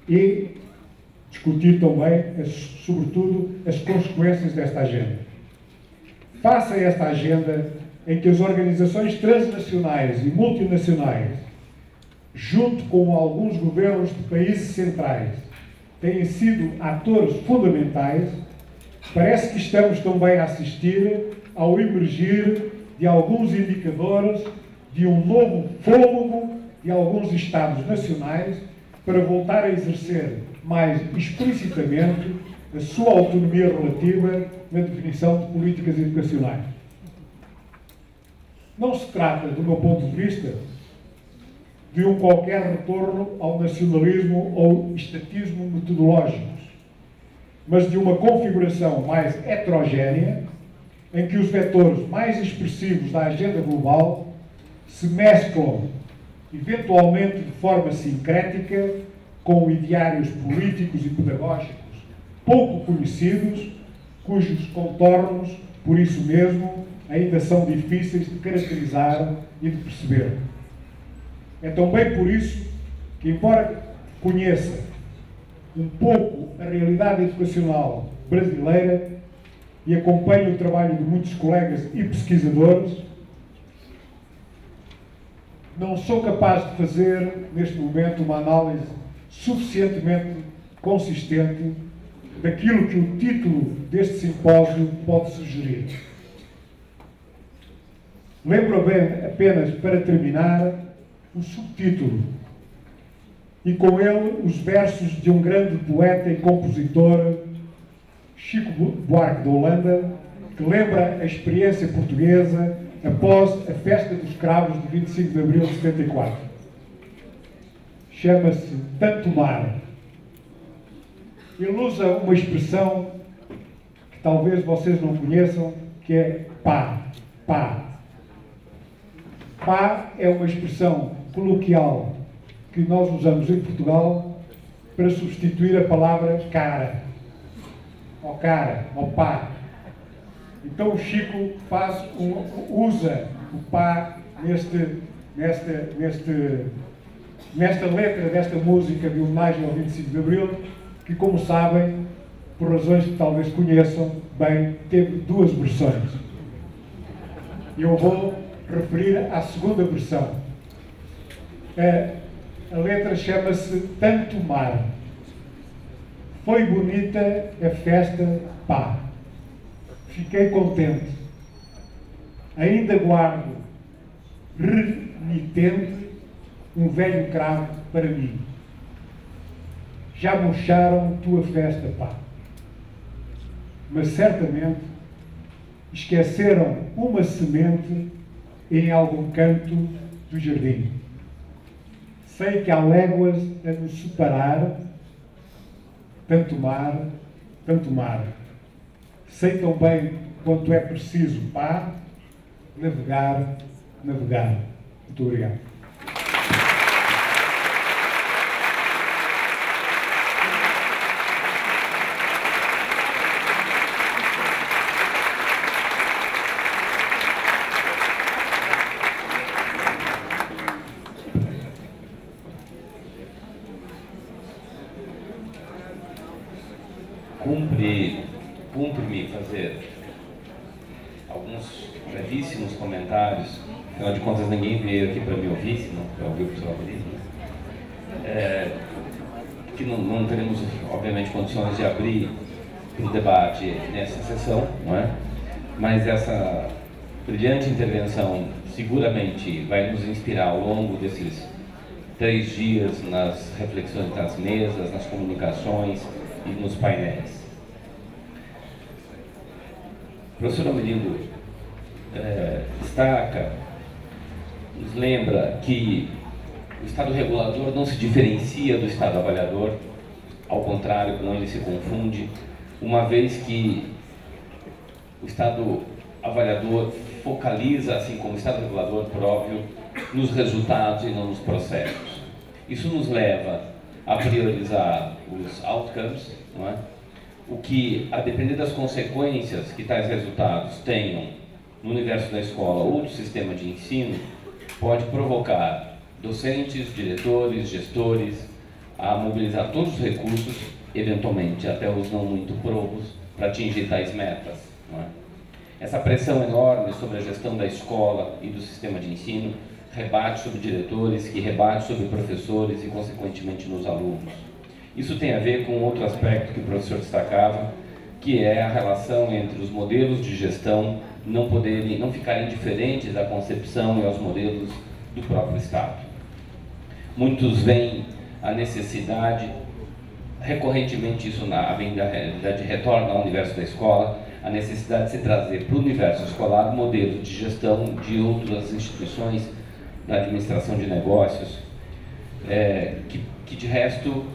E discutir também, as, sobretudo, as consequências desta agenda. Face a esta agenda, em que as organizações transnacionais e multinacionais, junto com alguns governos de países centrais, têm sido atores fundamentais, parece que estamos também a assistir ao emergir de alguns indicadores de um novo fôlego de alguns Estados nacionais para voltar a exercer mais explicitamente a sua autonomia relativa na definição de políticas educacionais. Não se trata, do meu ponto de vista, de um qualquer retorno ao nacionalismo ou estatismo metodológicos, mas de uma configuração mais heterogénea, em que os vetores mais expressivos da agenda global se mesclam, eventualmente de forma sincrética, com ideários políticos e pedagógicos pouco conhecidos, cujos contornos, por isso mesmo, ainda são difíceis de caracterizar e de perceber. É também por isso que, embora conheça um pouco a realidade educacional brasileira e acompanhe o trabalho de muitos colegas e pesquisadores, não sou capaz de fazer, neste momento, uma análise suficientemente consistente daquilo que o título deste simpósio pode sugerir. Lembro bem, apenas para terminar, o subtítulo e com ele os versos de um grande poeta e compositor, Chico Buarque de Holanda, que lembra a experiência portuguesa após a festa dos cravos de 25 de abril de 74. Chama-se Tanto Mar. Ele usa uma expressão que talvez vocês não conheçam, que é pá, pá. Pá é uma expressão coloquial que nós usamos em Portugal para substituir a palavra cara, ou cara, ou pá. Então o Chico faz usa o pá neste, nesta, neste, nesta letra desta música de homenagem ao 25 de Abril, que como sabem, por razões que talvez conheçam bem, teve duas versões. Eu vou referir à segunda versão é, a letra chama-se Tanto Mar. Foi bonita a festa, pá. Fiquei contente. Ainda guardo, remitente, um velho cravo para mim. Já murcharam tua festa, pá. Mas certamente esqueceram uma semente em algum canto do jardim. Sei que há léguas a nos separar, tanto mar, tanto mar. Sei tão bem quanto é preciso para navegar, navegar. Muito obrigado. condições de abrir o debate nessa sessão, não é? mas essa brilhante intervenção seguramente vai nos inspirar ao longo desses três dias nas reflexões das mesas, nas comunicações e nos painéis. O professor Amelindo é, destaca, nos lembra que o Estado regulador não se diferencia do Estado avaliador, ao contrário, com ele se confunde, uma vez que o Estado avaliador focaliza, assim como o Estado regulador próprio, nos resultados e não nos processos. Isso nos leva a priorizar os outcomes, não é? o que, a depender das consequências que tais resultados tenham no universo da escola ou do sistema de ensino, pode provocar docentes, diretores, gestores, a mobilizar todos os recursos, eventualmente até os não muito probos, para atingir tais metas. Essa pressão enorme sobre a gestão da escola e do sistema de ensino rebate sobre diretores, que rebate sobre professores e, consequentemente, nos alunos. Isso tem a ver com outro aspecto que o professor destacava, que é a relação entre os modelos de gestão não poderem, não ficarem diferentes à concepção e aos modelos do próprio Estado. Muitos veem a necessidade, recorrentemente isso na da realidade retorna ao universo da escola, a necessidade de se trazer para o universo escolar modelos de gestão de outras instituições da administração de negócios é, que, que de resto,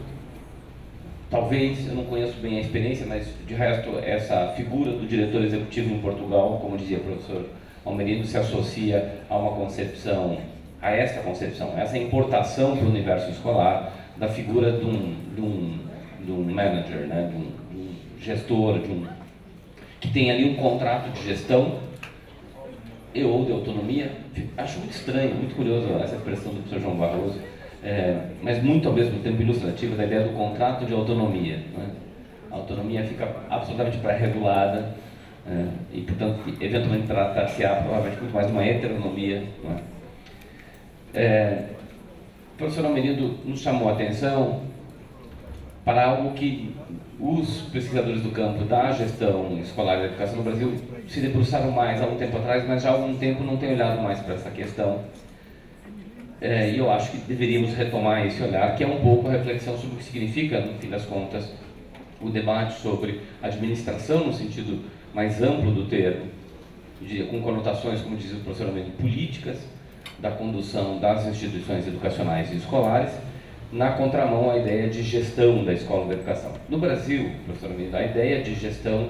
talvez, eu não conheço bem a experiência, mas de resto essa figura do diretor executivo em Portugal, como dizia o professor Almerino, se associa a uma concepção, a esta concepção, essa importação para o universo escolar da figura de um, de um, de um manager, né, de um, de um gestor, de um, que tem ali um contrato de gestão e ou de autonomia. Acho muito estranho, muito curioso essa expressão do professor João Barroso, é, mas muito ao mesmo tempo ilustrativa da ideia do contrato de autonomia. Né? A autonomia fica absolutamente pré-regulada é, e, portanto, eventualmente tratar-se-á provavelmente muito mais de uma heteronomia. É? É, o professor Almerindo nos chamou a atenção para algo que os pesquisadores do campo da gestão escolar e da educação no Brasil se debruçaram mais há um tempo atrás, mas já há algum tempo não têm olhado mais para essa questão. É, e eu acho que deveríamos retomar esse olhar, que é um pouco a reflexão sobre o que significa, no fim das contas, o debate sobre administração no sentido mais amplo do termo, com conotações, como diz o professor políticas da condução das instituições educacionais e escolares, na contramão à ideia de gestão da escola da educação. No Brasil, professor Almeida, a ideia de gestão,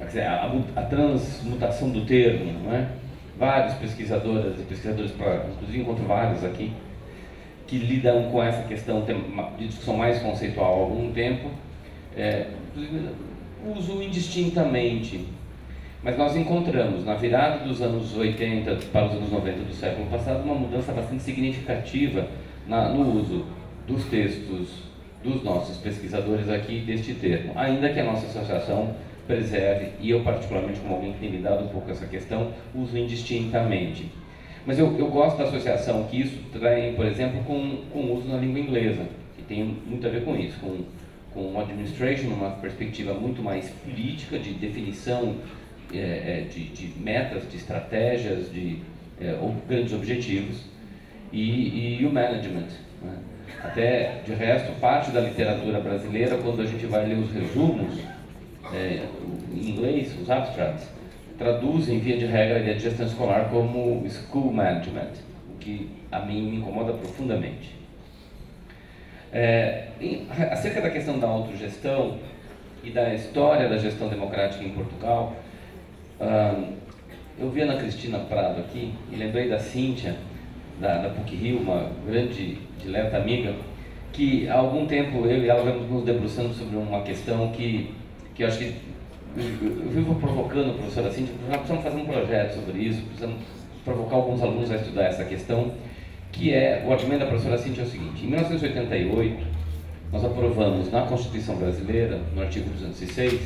a, a, transmutação do termo, não é? vários pesquisadoras e pesquisadores, inclusive encontro vários aqui, que lidam com essa questão de discussão mais conceitual há algum tempo, é, uso indistintamente. Mas nós encontramos, na virada dos anos 80 para os anos 90 do século passado, uma mudança bastante significativa na, no uso dos textos dos nossos pesquisadores aqui deste termo, ainda que a nossa associação preserve, e eu particularmente como alguém que tem lidado um pouco essa questão, uso indistintamente. Mas eu, eu gosto da associação que isso traz, por exemplo, com, com o uso na língua inglesa, que tem muito a ver com isso, com com administration, uma perspectiva muito mais política, de definição é, é, de, de, metas, de estratégias, de é, grandes objetivos, e, e o management. Né? Até, de resto, parte da literatura brasileira, quando a gente vai ler os resumos, é, em inglês, os abstracts, traduzem, via de regra, de gestão escolar como school management, o que a mim me incomoda profundamente. É, em, acerca da questão da autogestão e da história da gestão democrática em Portugal, eu vi a Ana Cristina Prado aqui e lembrei da Cíntia, da, da PUC-Rio, uma grande dileta amiga, que há algum tempo eu e ela vamos nos debruçando sobre uma questão que, que eu acho que eu vivo provocando a professora Cíntia, nós precisamos fazer um projeto sobre isso, precisamos provocar alguns alunos a estudar essa questão, que é, o argumento da professora Cintia é o seguinte, em 1988, nós aprovamos na Constituição Brasileira, no artigo 206,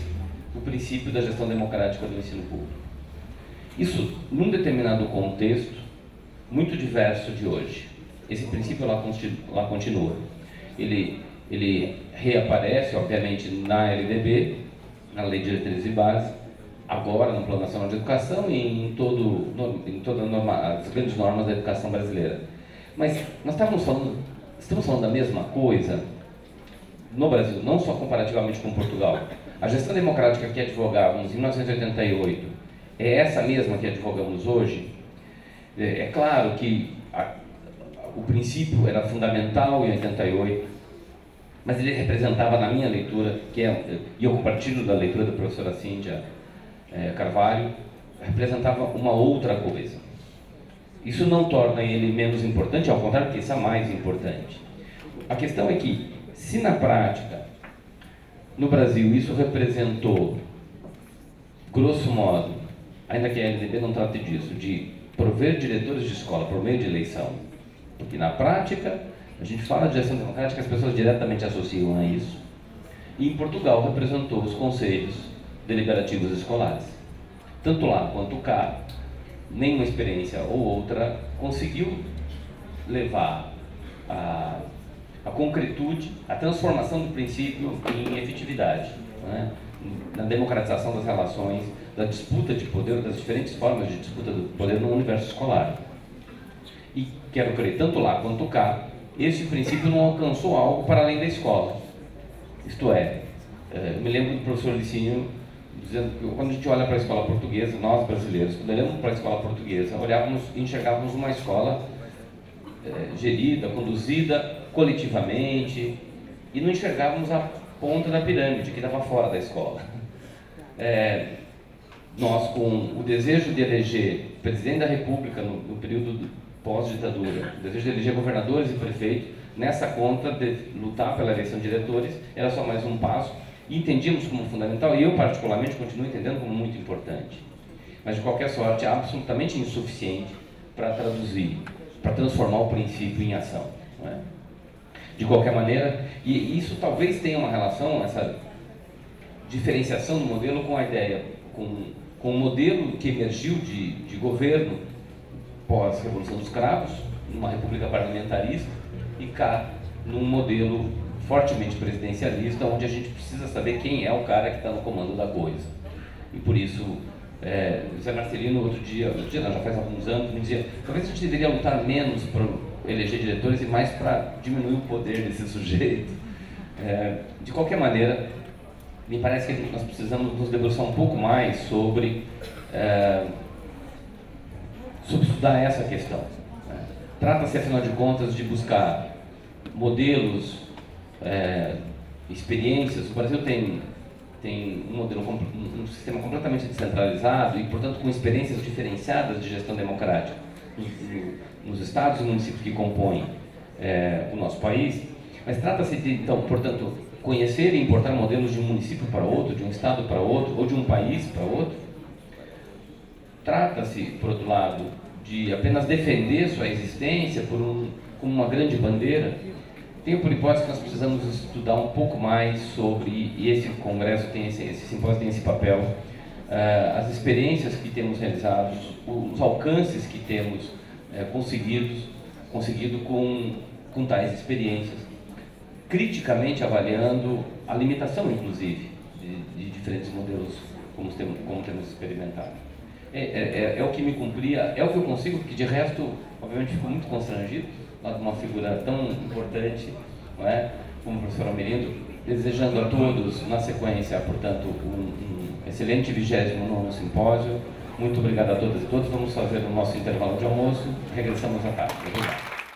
o princípio da gestão democrática do ensino público. Isso, num determinado contexto, muito diverso de hoje. Esse princípio lá, lá continua. Ele, ele reaparece, obviamente, na LDB, na Lei de Diretrizes e Bases, agora no Plano Nacional de Educação e em, todo, em todas as grandes normas da educação brasileira. Mas nós estávamos falando, estamos falando da mesma coisa no Brasil, não só comparativamente com Portugal. A gestão democrática que advogávamos em 1988 é essa mesma que advogamos hoje? É, é claro que a, o princípio era fundamental em 88, mas ele representava na minha leitura, que é, e eu compartilho da leitura da professora Cíntia é, Carvalho, representava uma outra coisa. Isso não torna ele menos importante, ao contrário, que isso é mais importante. A questão é que, se na prática, no Brasil, isso representou, grosso modo, ainda que a LDB não trate disso, de prover diretores de escola por meio de eleição, porque na prática, a gente fala de gestão democrática, as pessoas diretamente associam a isso. E em Portugal representou os conselhos deliberativos escolares. Tanto lá quanto cá, nenhuma experiência ou outra conseguiu levar a, a concretude, a transformação do princípio em efetividade, né? na democratização das relações, da disputa de poder, das diferentes formas de disputa do poder no universo escolar. E quero crer, tanto lá quanto cá, esse princípio não alcançou algo para além da escola. Isto é, eh, me lembro do professor Licínio dizendo que quando a gente olha para a escola portuguesa, nós brasileiros, quando olhamos para a escola portuguesa, olhávamos enxergávamos uma escola é, gerida, conduzida coletivamente, e não enxergávamos a ponta da pirâmide que estava fora da escola. É, nós, com o desejo de eleger presidente da República no, no período pós-ditadura, o desejo de eleger governadores e prefeitos, nessa conta de lutar pela eleição de diretores, era só mais um passo, e entendíamos como fundamental, e eu particularmente continuo entendendo como muito importante. Mas, de qualquer sorte, absolutamente insuficiente para traduzir, para transformar o princípio em ação. É? De qualquer maneira, e isso talvez tenha uma relação, essa diferenciação do modelo com a ideia, com, com o modelo que emergiu de, de governo pós-Revolução dos Cravos, numa república parlamentarista, e cá num modelo fortemente presidencialista, onde a gente precisa saber quem é o cara que está no comando da coisa. E por isso, é, José Marcelino, outro dia, outro dia não, já faz alguns anos, me dizia, talvez a gente deveria lutar menos para eleger diretores e mais para diminuir o poder desse sujeito. É, de qualquer maneira, me parece que nós precisamos nos debruçar um pouco mais sobre, é, sobre estudar essa questão. Né? Trata-se, afinal de contas, de buscar modelos, é, experiências. O Brasil tem, tem um modelo, um sistema completamente descentralizado e, portanto, com experiências diferenciadas de gestão democrática nos estados e municípios que compõem é, o nosso país. Mas trata-se de, então, portanto, conhecer e importar modelos de um município para outro, de um estado para outro, ou de um país para outro. Trata-se, por outro lado, de apenas defender sua existência por um, como uma grande bandeira. Tenho por hipótese que nós precisamos estudar um pouco mais sobre, e esse congresso tem esse, esse simpósio tem esse papel, uh, as experiências que temos realizados, os alcances que temos uh, conseguidos, conseguido com, com tais experiências, criticamente avaliando a limitação, inclusive, de, de diferentes modelos como temos, como temos experimentado. É, é, é, é, o que me cumpria, é o que eu consigo, porque de resto, obviamente, fico muito constrangido de uma figura tão importante, não é? como o professor Almerindo, desejando a todos, na sequência, portanto, um, um excelente 29 simpósio. Muito obrigado a todas e todos. Vamos fazer o nosso intervalo de almoço. Regressamos à tarde. Obrigado.